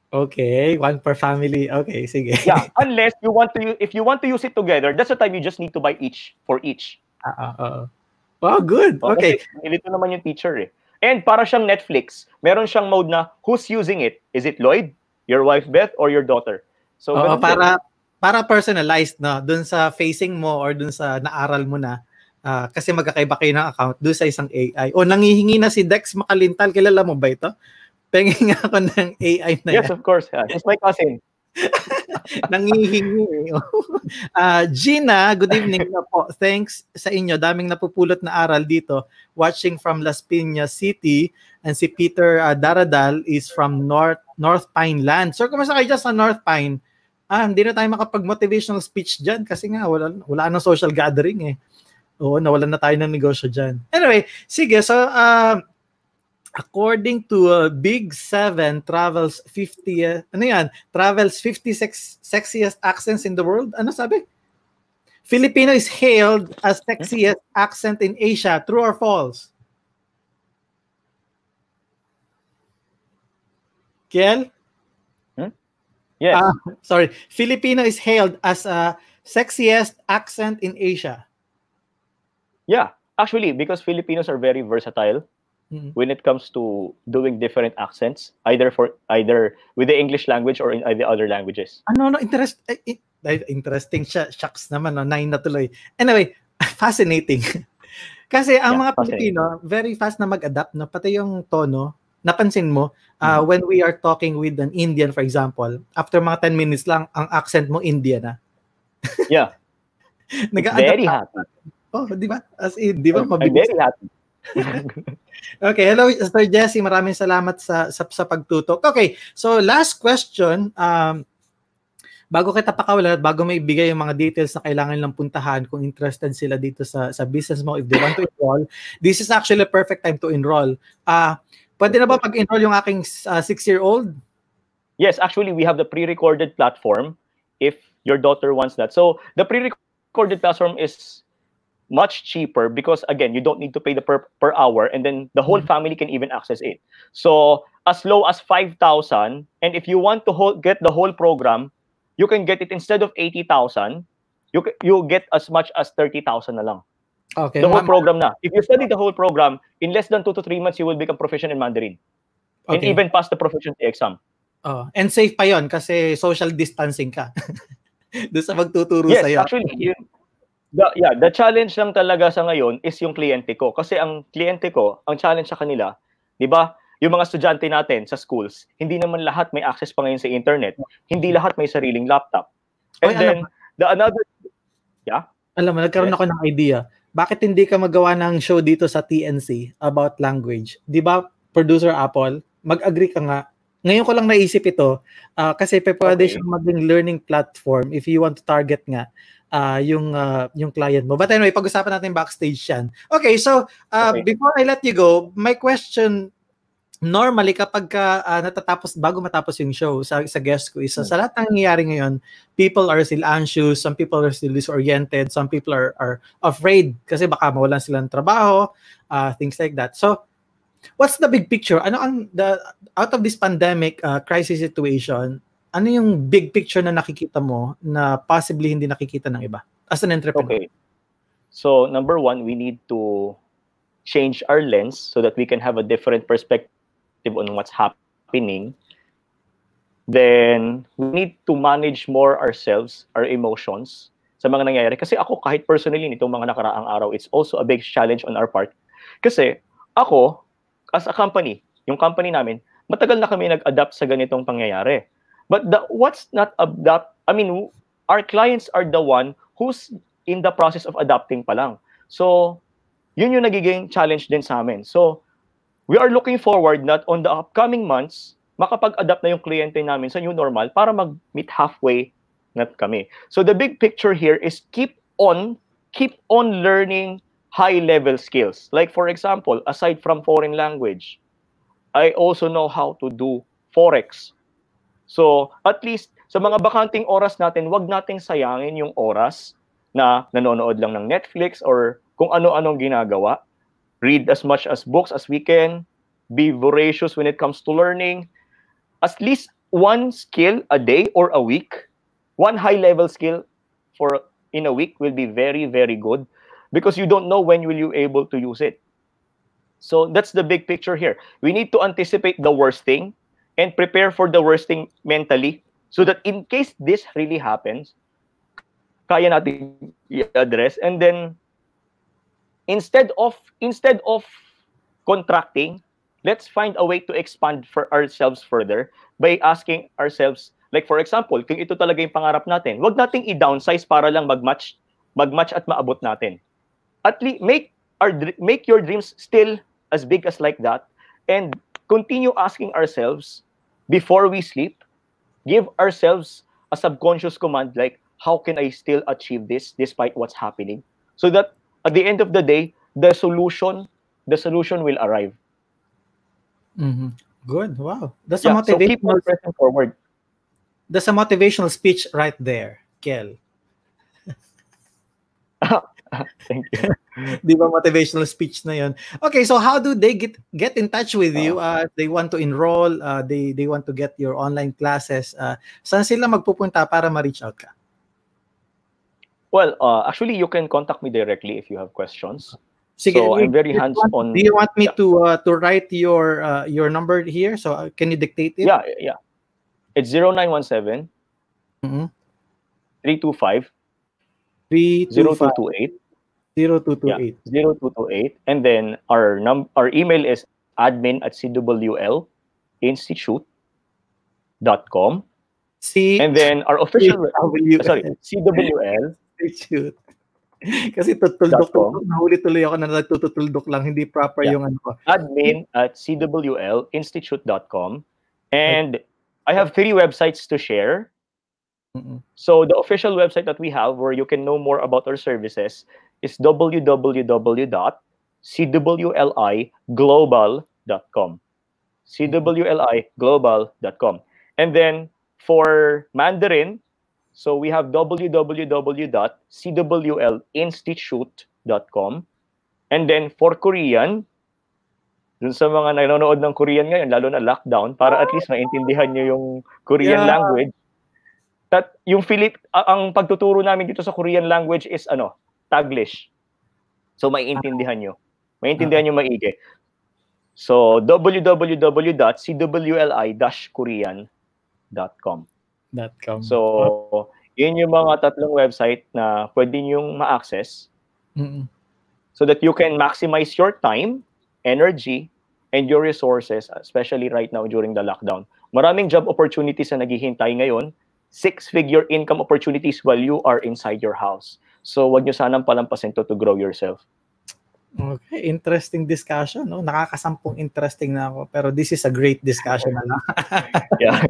Okay, one per family. Okay, sige. Yeah, (laughs) unless you want to if you want to use it together, that's the time you just need to buy each for each. Ah, ah, ah. Wow, good. Oh, Okay. kasi Nilito naman yung teacher eh. And para siyang Netflix, meron siyang mode na who's using it? Is it Lloyd, your wife Beth, or your daughter? So Oo, din. para para personalized no, doon sa facing mo or doon sa naaral mo na ah, kasi magkakaiba kayo ng account doon sa isang AI. O nangihingi na si Dex Makalintal, kilala mo ba ito? (laughs) Pengi nga ako ng AI na Yes, yan. of course. Yeah. It's my cousin. (laughs) Nangihingi. (laughs) Ah, Gina, good evening na po. Thanks sa inyo. Daming napupulot na aral dito. Watching from Las Piñas City. And si Peter ah, Daradal is from North North Pine Land. So, kumusta kayo dyan sa North Pine? Ah, hindi na tayo makapag-motivational speech dyan kasi nga wala, wala nang social gathering eh. Oo, nawalan na tayo ng negosyo dyan. Anyway, sige. So, ah, according to uh, Big Seven travels 50 uh, ano yan travels 56 sexiest accents in the world ano sabi Filipino is hailed as sexiest accent in Asia true or false Kiel Yes. Ah. sorry Filipino is hailed as a sexiest accent in Asia yeah. Actually, because Filipinos are very versatile Mhm. when it comes to doing different accents, either for either with the English language or in the other languages. Ano, no, interest, eh, eh, ay, interesting siya. Shucks naman, no, nine na tuloy. Anyway, (laughs) fascinating. (laughs) Kasi ang Yeah, mga. Pilipino, very fast na mag-adapt, no? pati yung tono, napansin mo, uh, Mm-hmm. when we are talking with an Indian, for example, after mga 10 minutes lang, ang accent mo Indian na. Yeah. (laughs) Nag-a-adapt very happy. Oh, di ba? As in, di ba? I'm Mabilis. very happy. Okay, hello Sir Jesse, maraming salamat sa sa, sa pagtutok. Okay, so last question, um bago kita pakawalan at bago may ibigay yung mga details na kailangan lang puntahan kung interested sila dito sa sa business mo if they want to enroll, this is actually a perfect time to enroll. Ah, pwede na ba pag-enroll yung aking uh, six-year-old? Yes, actually, we have the pre-recorded platform if your daughter wants that. So the pre-recorded platform is much cheaper because again, you don't need to pay the per, per hour and then the whole mm-hmm. family can even access it. So as low as 5,000 and if you want to whole, get the whole program, you can get it instead of 80,000, you you get as much as 30,000 na lang. Okay. The whole program na. If you study the whole program, in less than 2 to 3 months you will become proficient in Mandarin and even pass the proficiency exam. Oh, and safe pa 'yon kasi social distancing ka. (laughs) Sa magtuturo Yes, sa'yo. actually, yun, the, yeah, the challenge lang talaga sa ngayon is yung kliyente ko. Kasi ang kliyente ko, ang challenge sa kanila, di ba, yung mga estudyante natin sa schools, hindi naman lahat may access pa ngayon sa internet. Hindi lahat may sariling laptop. Oy, And alam then, the another, Alam mo, nagkaroon Yes. ako ng idea. Bakit hindi ka magawa ng show dito sa TNC about language? Di ba, producer Apple, mag-agree ka nga. Ngayon ko lang naisip ito ah, kasi pwede Okay. siyang maging learning platform if you want to target nga ah, yung ah, yung client mo. But anyway, pag-usapan natin backstage yan. Okay, so ah, Okay. before I let you go, my question normally kapag ka, ah, natatapos bago matapos yung show sa sa guest ko is sa lahat ng nangyayari ngayon people are still anxious, some people are still disoriented, some people are are afraid kasi baka mawalan sila ng trabaho, uh, things like that. So, what's the big picture? Ano ang the out of this pandemic uh, crisis situation, ano yung big picture na nakikita mo na possibly hindi nakikita ng iba as an entrepreneur? okay. So, number one, we need to change our lens so that we can have a different perspective on what's happening. then we need to manage more ourselves, our emotions sa mga nangyayari. Kasi ako, kahit personally, nitong mga nakaraang araw, it's also a big challenge on our part. Kasi ako, as a company, yung company namin, matagal na kami nag-adapt sa ganitong pangyayari. But the, what's not adapt, I mean, our clients are the one who's in the process of adapting pa lang. So, yun yung nagiging challenge din sa amin. So, we are looking forward that on the upcoming months, makapag-adapt na yung kliyente namin sa new normal para mag-meet halfway na kami. So, the big picture here is keep on, keep on learning high-level skills. Like, for example, aside from foreign language, I also know how to do Forex. So, at least, sa mga bakanting oras natin, wag nating sayangin yung oras na nanonood lang ng Netflix or kung ano-anong ginagawa. Read as much as books as we can. Be voracious when it comes to learning. At least one skill a day or a week, one high-level skill for in a week will be very, very good because you don't know when will you able to use it. So that's the big picture here. We need to anticipate the worst thing and prepare for the worst thing mentally so that in case this really happens, kaya natin i-address and then instead of instead of contracting, let's find a way to expand for ourselves further by asking ourselves like for example, kung ito talaga yung pangarap natin, wag nating i-downsize para lang mag-match mag-match at maabot natin. At least make our make your dreams still as big as like that and continue asking ourselves before we sleep give ourselves a subconscious command like how can i still achieve this despite what's happening? So that at the end of the day the solution the solution will arrive. Mm-hmm. good. Wow. That's yeah, a motivational so keep on pressing forward. that's a motivational speech right there kel (laughs) Thank you. (laughs) Di ba motivational speech na 'yon? Okay, so how do they get get in touch with you? Uh, they want to enroll, uh, they they want to get your online classes. Uh, saan sila magpupunta para ma-reach out ka? Well, uh, actually you can contact me directly if you have questions. Sige, so I'm very hands-on. Do you want me Yeah. to uh, to write your uh, your number here? So uh, can you dictate it? Yeah, yeah. It's 0917 Mhm. 325 325 0228 0228. 0228 and then our num our email is admin at cwl institute.com C and then our official W oh, sorry cwl Institute. (laughs) Kasi tutuldok, Dot com. nahuli tuloy ako na nagtututuldok lang, hindi proper Yeah. yung ano ko. admin at cwl institute.com and i have three websites to share Mm-mm. So the official website that we have where you can know more about our services is www.cwliglobal.com. cwliglobal.com. And then for Mandarin, so we have www.cwlinstitute.com. And then for Korean, dun sa mga nanonood ng Korean ngayon, lalo na lockdown, para at least maintindihan nyo yung Korean Yeah. language, that yung Philip ang pagtuturo namin dito sa Korean language is ano, Taglish. So maiintindihan nyo. Maintindihan nyo maigi. So www.cwli-korean.com. Com. So yun yung mga tatlong website na pwede nyong ma-access Mm-mm. so that you can maximize your time, energy, and your resources, especially right now during the lockdown. Maraming job opportunities na naghihintay ngayon, six-figure income opportunities while you are inside your house. So wag nyo sanang palampasin to to grow yourself. Okay, interesting discussion, no? Nakakasampung interesting na ako, pero this is a great discussion na lang. (laughs) Yeah.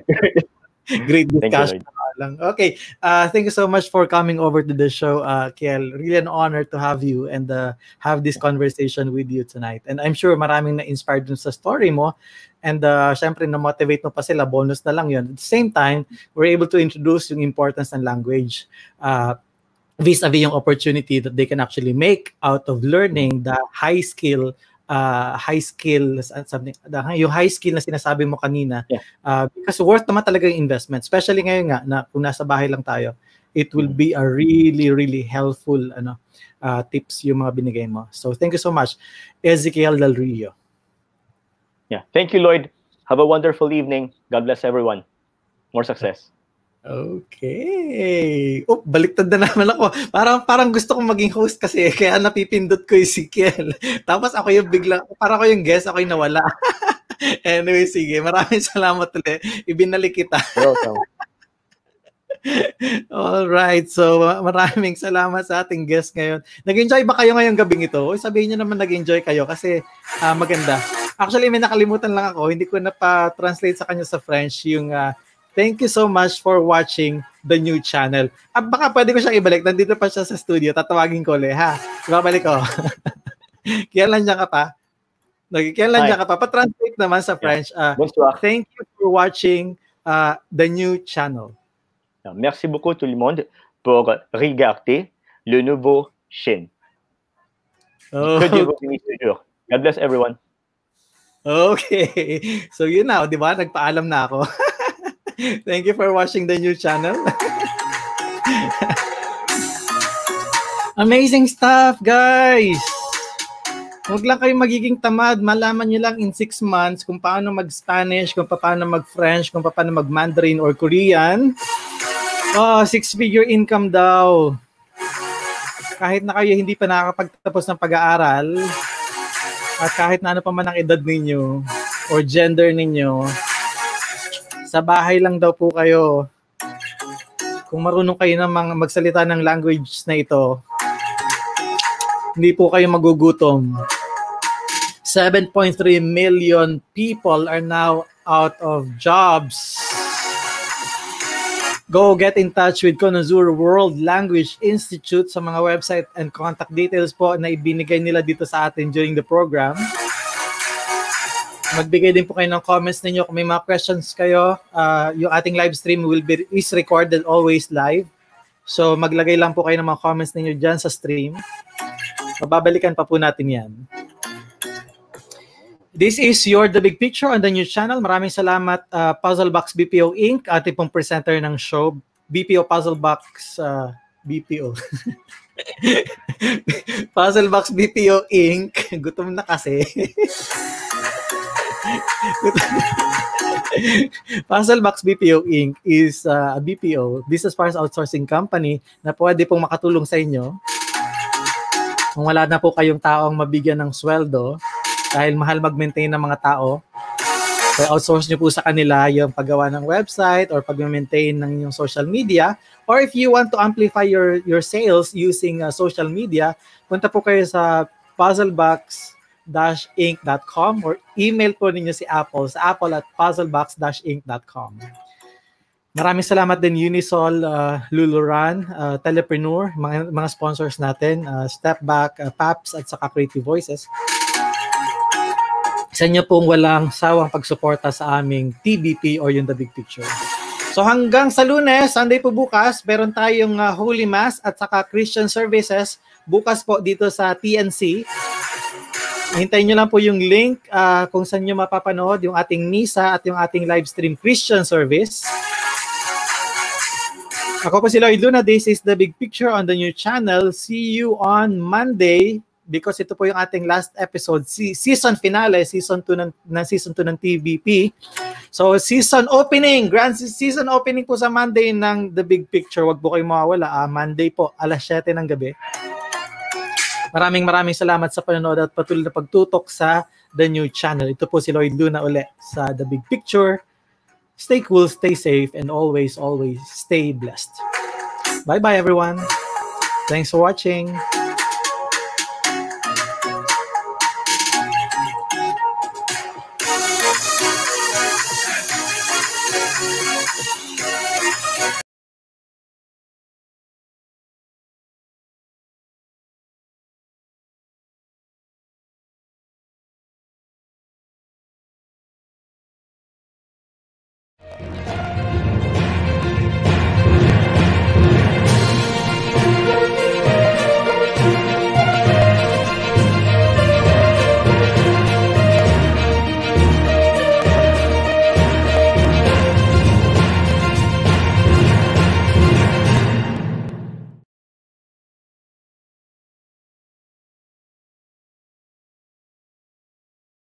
(laughs) great discussion lang. Okay, uh, thank you so much for coming over to the show, uh, Kiel. Really an honor to have you and uh, have this conversation with you tonight. And I'm sure maraming na-inspired dun sa story mo. And uh, syempre, na-motivate mo pa sila, bonus na lang yun. At the same time, we're able to introduce yung importance ng language. Uh, vis-a-vis yung opportunity that they can actually make out of learning the high skill uh, high skill uh, something the, yung high skill na sinasabi mo kanina Yeah. uh, because worth naman talaga yung investment especially ngayon nga na kung nasa bahay lang tayo it will be a really really helpful ano uh, tips yung mga binigay mo so thank you so much Ezekiel Del Rio Yeah. Thank you, Lloyd. Have a wonderful evening. God bless everyone. More success. Okay. Oh, baliktad na naman ako. Parang parang gusto kong maging host kasi kaya napipindot ko yung si Kiel. (laughs) Tapos ako yung bigla, para ko yung guest, ako yung nawala. (laughs) anyway, sige. Maraming salamat ulit. Ibinalik kita. Welcome. (laughs) All right. So, maraming salamat sa ating guest ngayon. Nag-enjoy ba kayo ngayong gabing ito? Uy, sabihin niyo naman nag-enjoy kayo kasi uh, maganda. Actually, may nakalimutan lang ako. Hindi ko na pa-translate sa kanya sa French yung uh, thank you so much for watching the new channel. Ah, baka pwede ko siyang ibalik. Nandito pa siya sa studio. Tatawagin ko ulit, ha? Ibabalik ko. (laughs) Kailan niya ka pa? Kailan niya ka pa? Pa-translate naman sa French. Uh, thank you for watching uh, the new channel. Merci beaucoup tout le monde pour regarder le nouveau chaîne. Oh. Que Dieu vous bénisse toujours. God bless everyone. Okay. So yun na, di ba? Nagpaalam na ako. (laughs) (laughs) Thank you for watching the new channel. (laughs) Amazing stuff, guys! Huwag lang kayo magiging tamad. Malaman nyo lang in six months kung paano mag-Spanish, kung paano mag-French, kung paano mag-Mandarin or Korean. Oh, six-figure income daw. Kahit na kayo hindi pa nakakapagtapos ng pag-aaral, at kahit na ano pa man ang edad ninyo or gender ninyo, sa bahay lang daw po kayo. Kung marunong kayo na mga magsalita ng language na ito, hindi po kayo magugutom. 7.3 million people are now out of jobs. Go get in touch with Conazur World Language Institute sa mga website and contact details po na ibinigay nila dito sa atin during the program. Magbigay din po kayo ng comments ninyo kung may mga questions kayo. Uh, yung ating live stream will be is recorded always live. So maglagay lang po kayo ng mga comments ninyo dyan sa stream. Mababalikan pa po natin yan. This is your The Big Picture on the new channel. Maraming salamat uh, Puzzle Box BPO Inc. Ating pong presenter ng show. BPO Puzzle Box uh, BPO. (laughs) Puzzle Box BPO Inc. Gutom na kasi. (laughs) (laughs) Puzzle Box BPO Inc. is uh, a BPO, business parts outsourcing company na pwede pong makatulong sa inyo. Kung wala na po kayong taong mabigyan ng sweldo, dahil mahal mag-maintain ng mga tao. So outsource nyo po sa kanila yung paggawa ng website or pag-maintain ng yung social media. Or if you want to amplify your your sales using uh, social media, punta po kayo sa puzzlebox-inc.com or email po ninyo si Apple sa apple at puzzlebox-inc.com. Maraming salamat din Unisol, uh, Luluran, uh, Telepreneur, mga, mga sponsors natin, uh, Step Back, uh, PAPS at saka Creative Voices sa inyo pong walang sawang pagsuporta sa aming TBP or yung The Big Picture. So hanggang sa lunes, Sunday po bukas, meron tayong uh, Holy Mass at saka Christian Services bukas po dito sa TNC. Hintayin nyo lang po yung link uh, kung saan nyo mapapanood yung ating misa at yung ating live stream Christian service. Ako po si Lloyd Luna. This is The Big Picture on the new channel. See you on Monday because ito po yung ating last episode, season finale, season 2 ng, ng season 2 ng TVP. So season opening, grand season opening po sa Monday ng The Big Picture. Wag po kayong mawawala. Ah, Monday po, alas 7 ng gabi. Maraming maraming salamat sa panonood at patuloy na pagtutok sa The New Channel. Ito po si Lloyd Luna uli sa The Big Picture. Stay cool, stay safe, and always, always stay blessed. Bye-bye, everyone. Thanks for watching.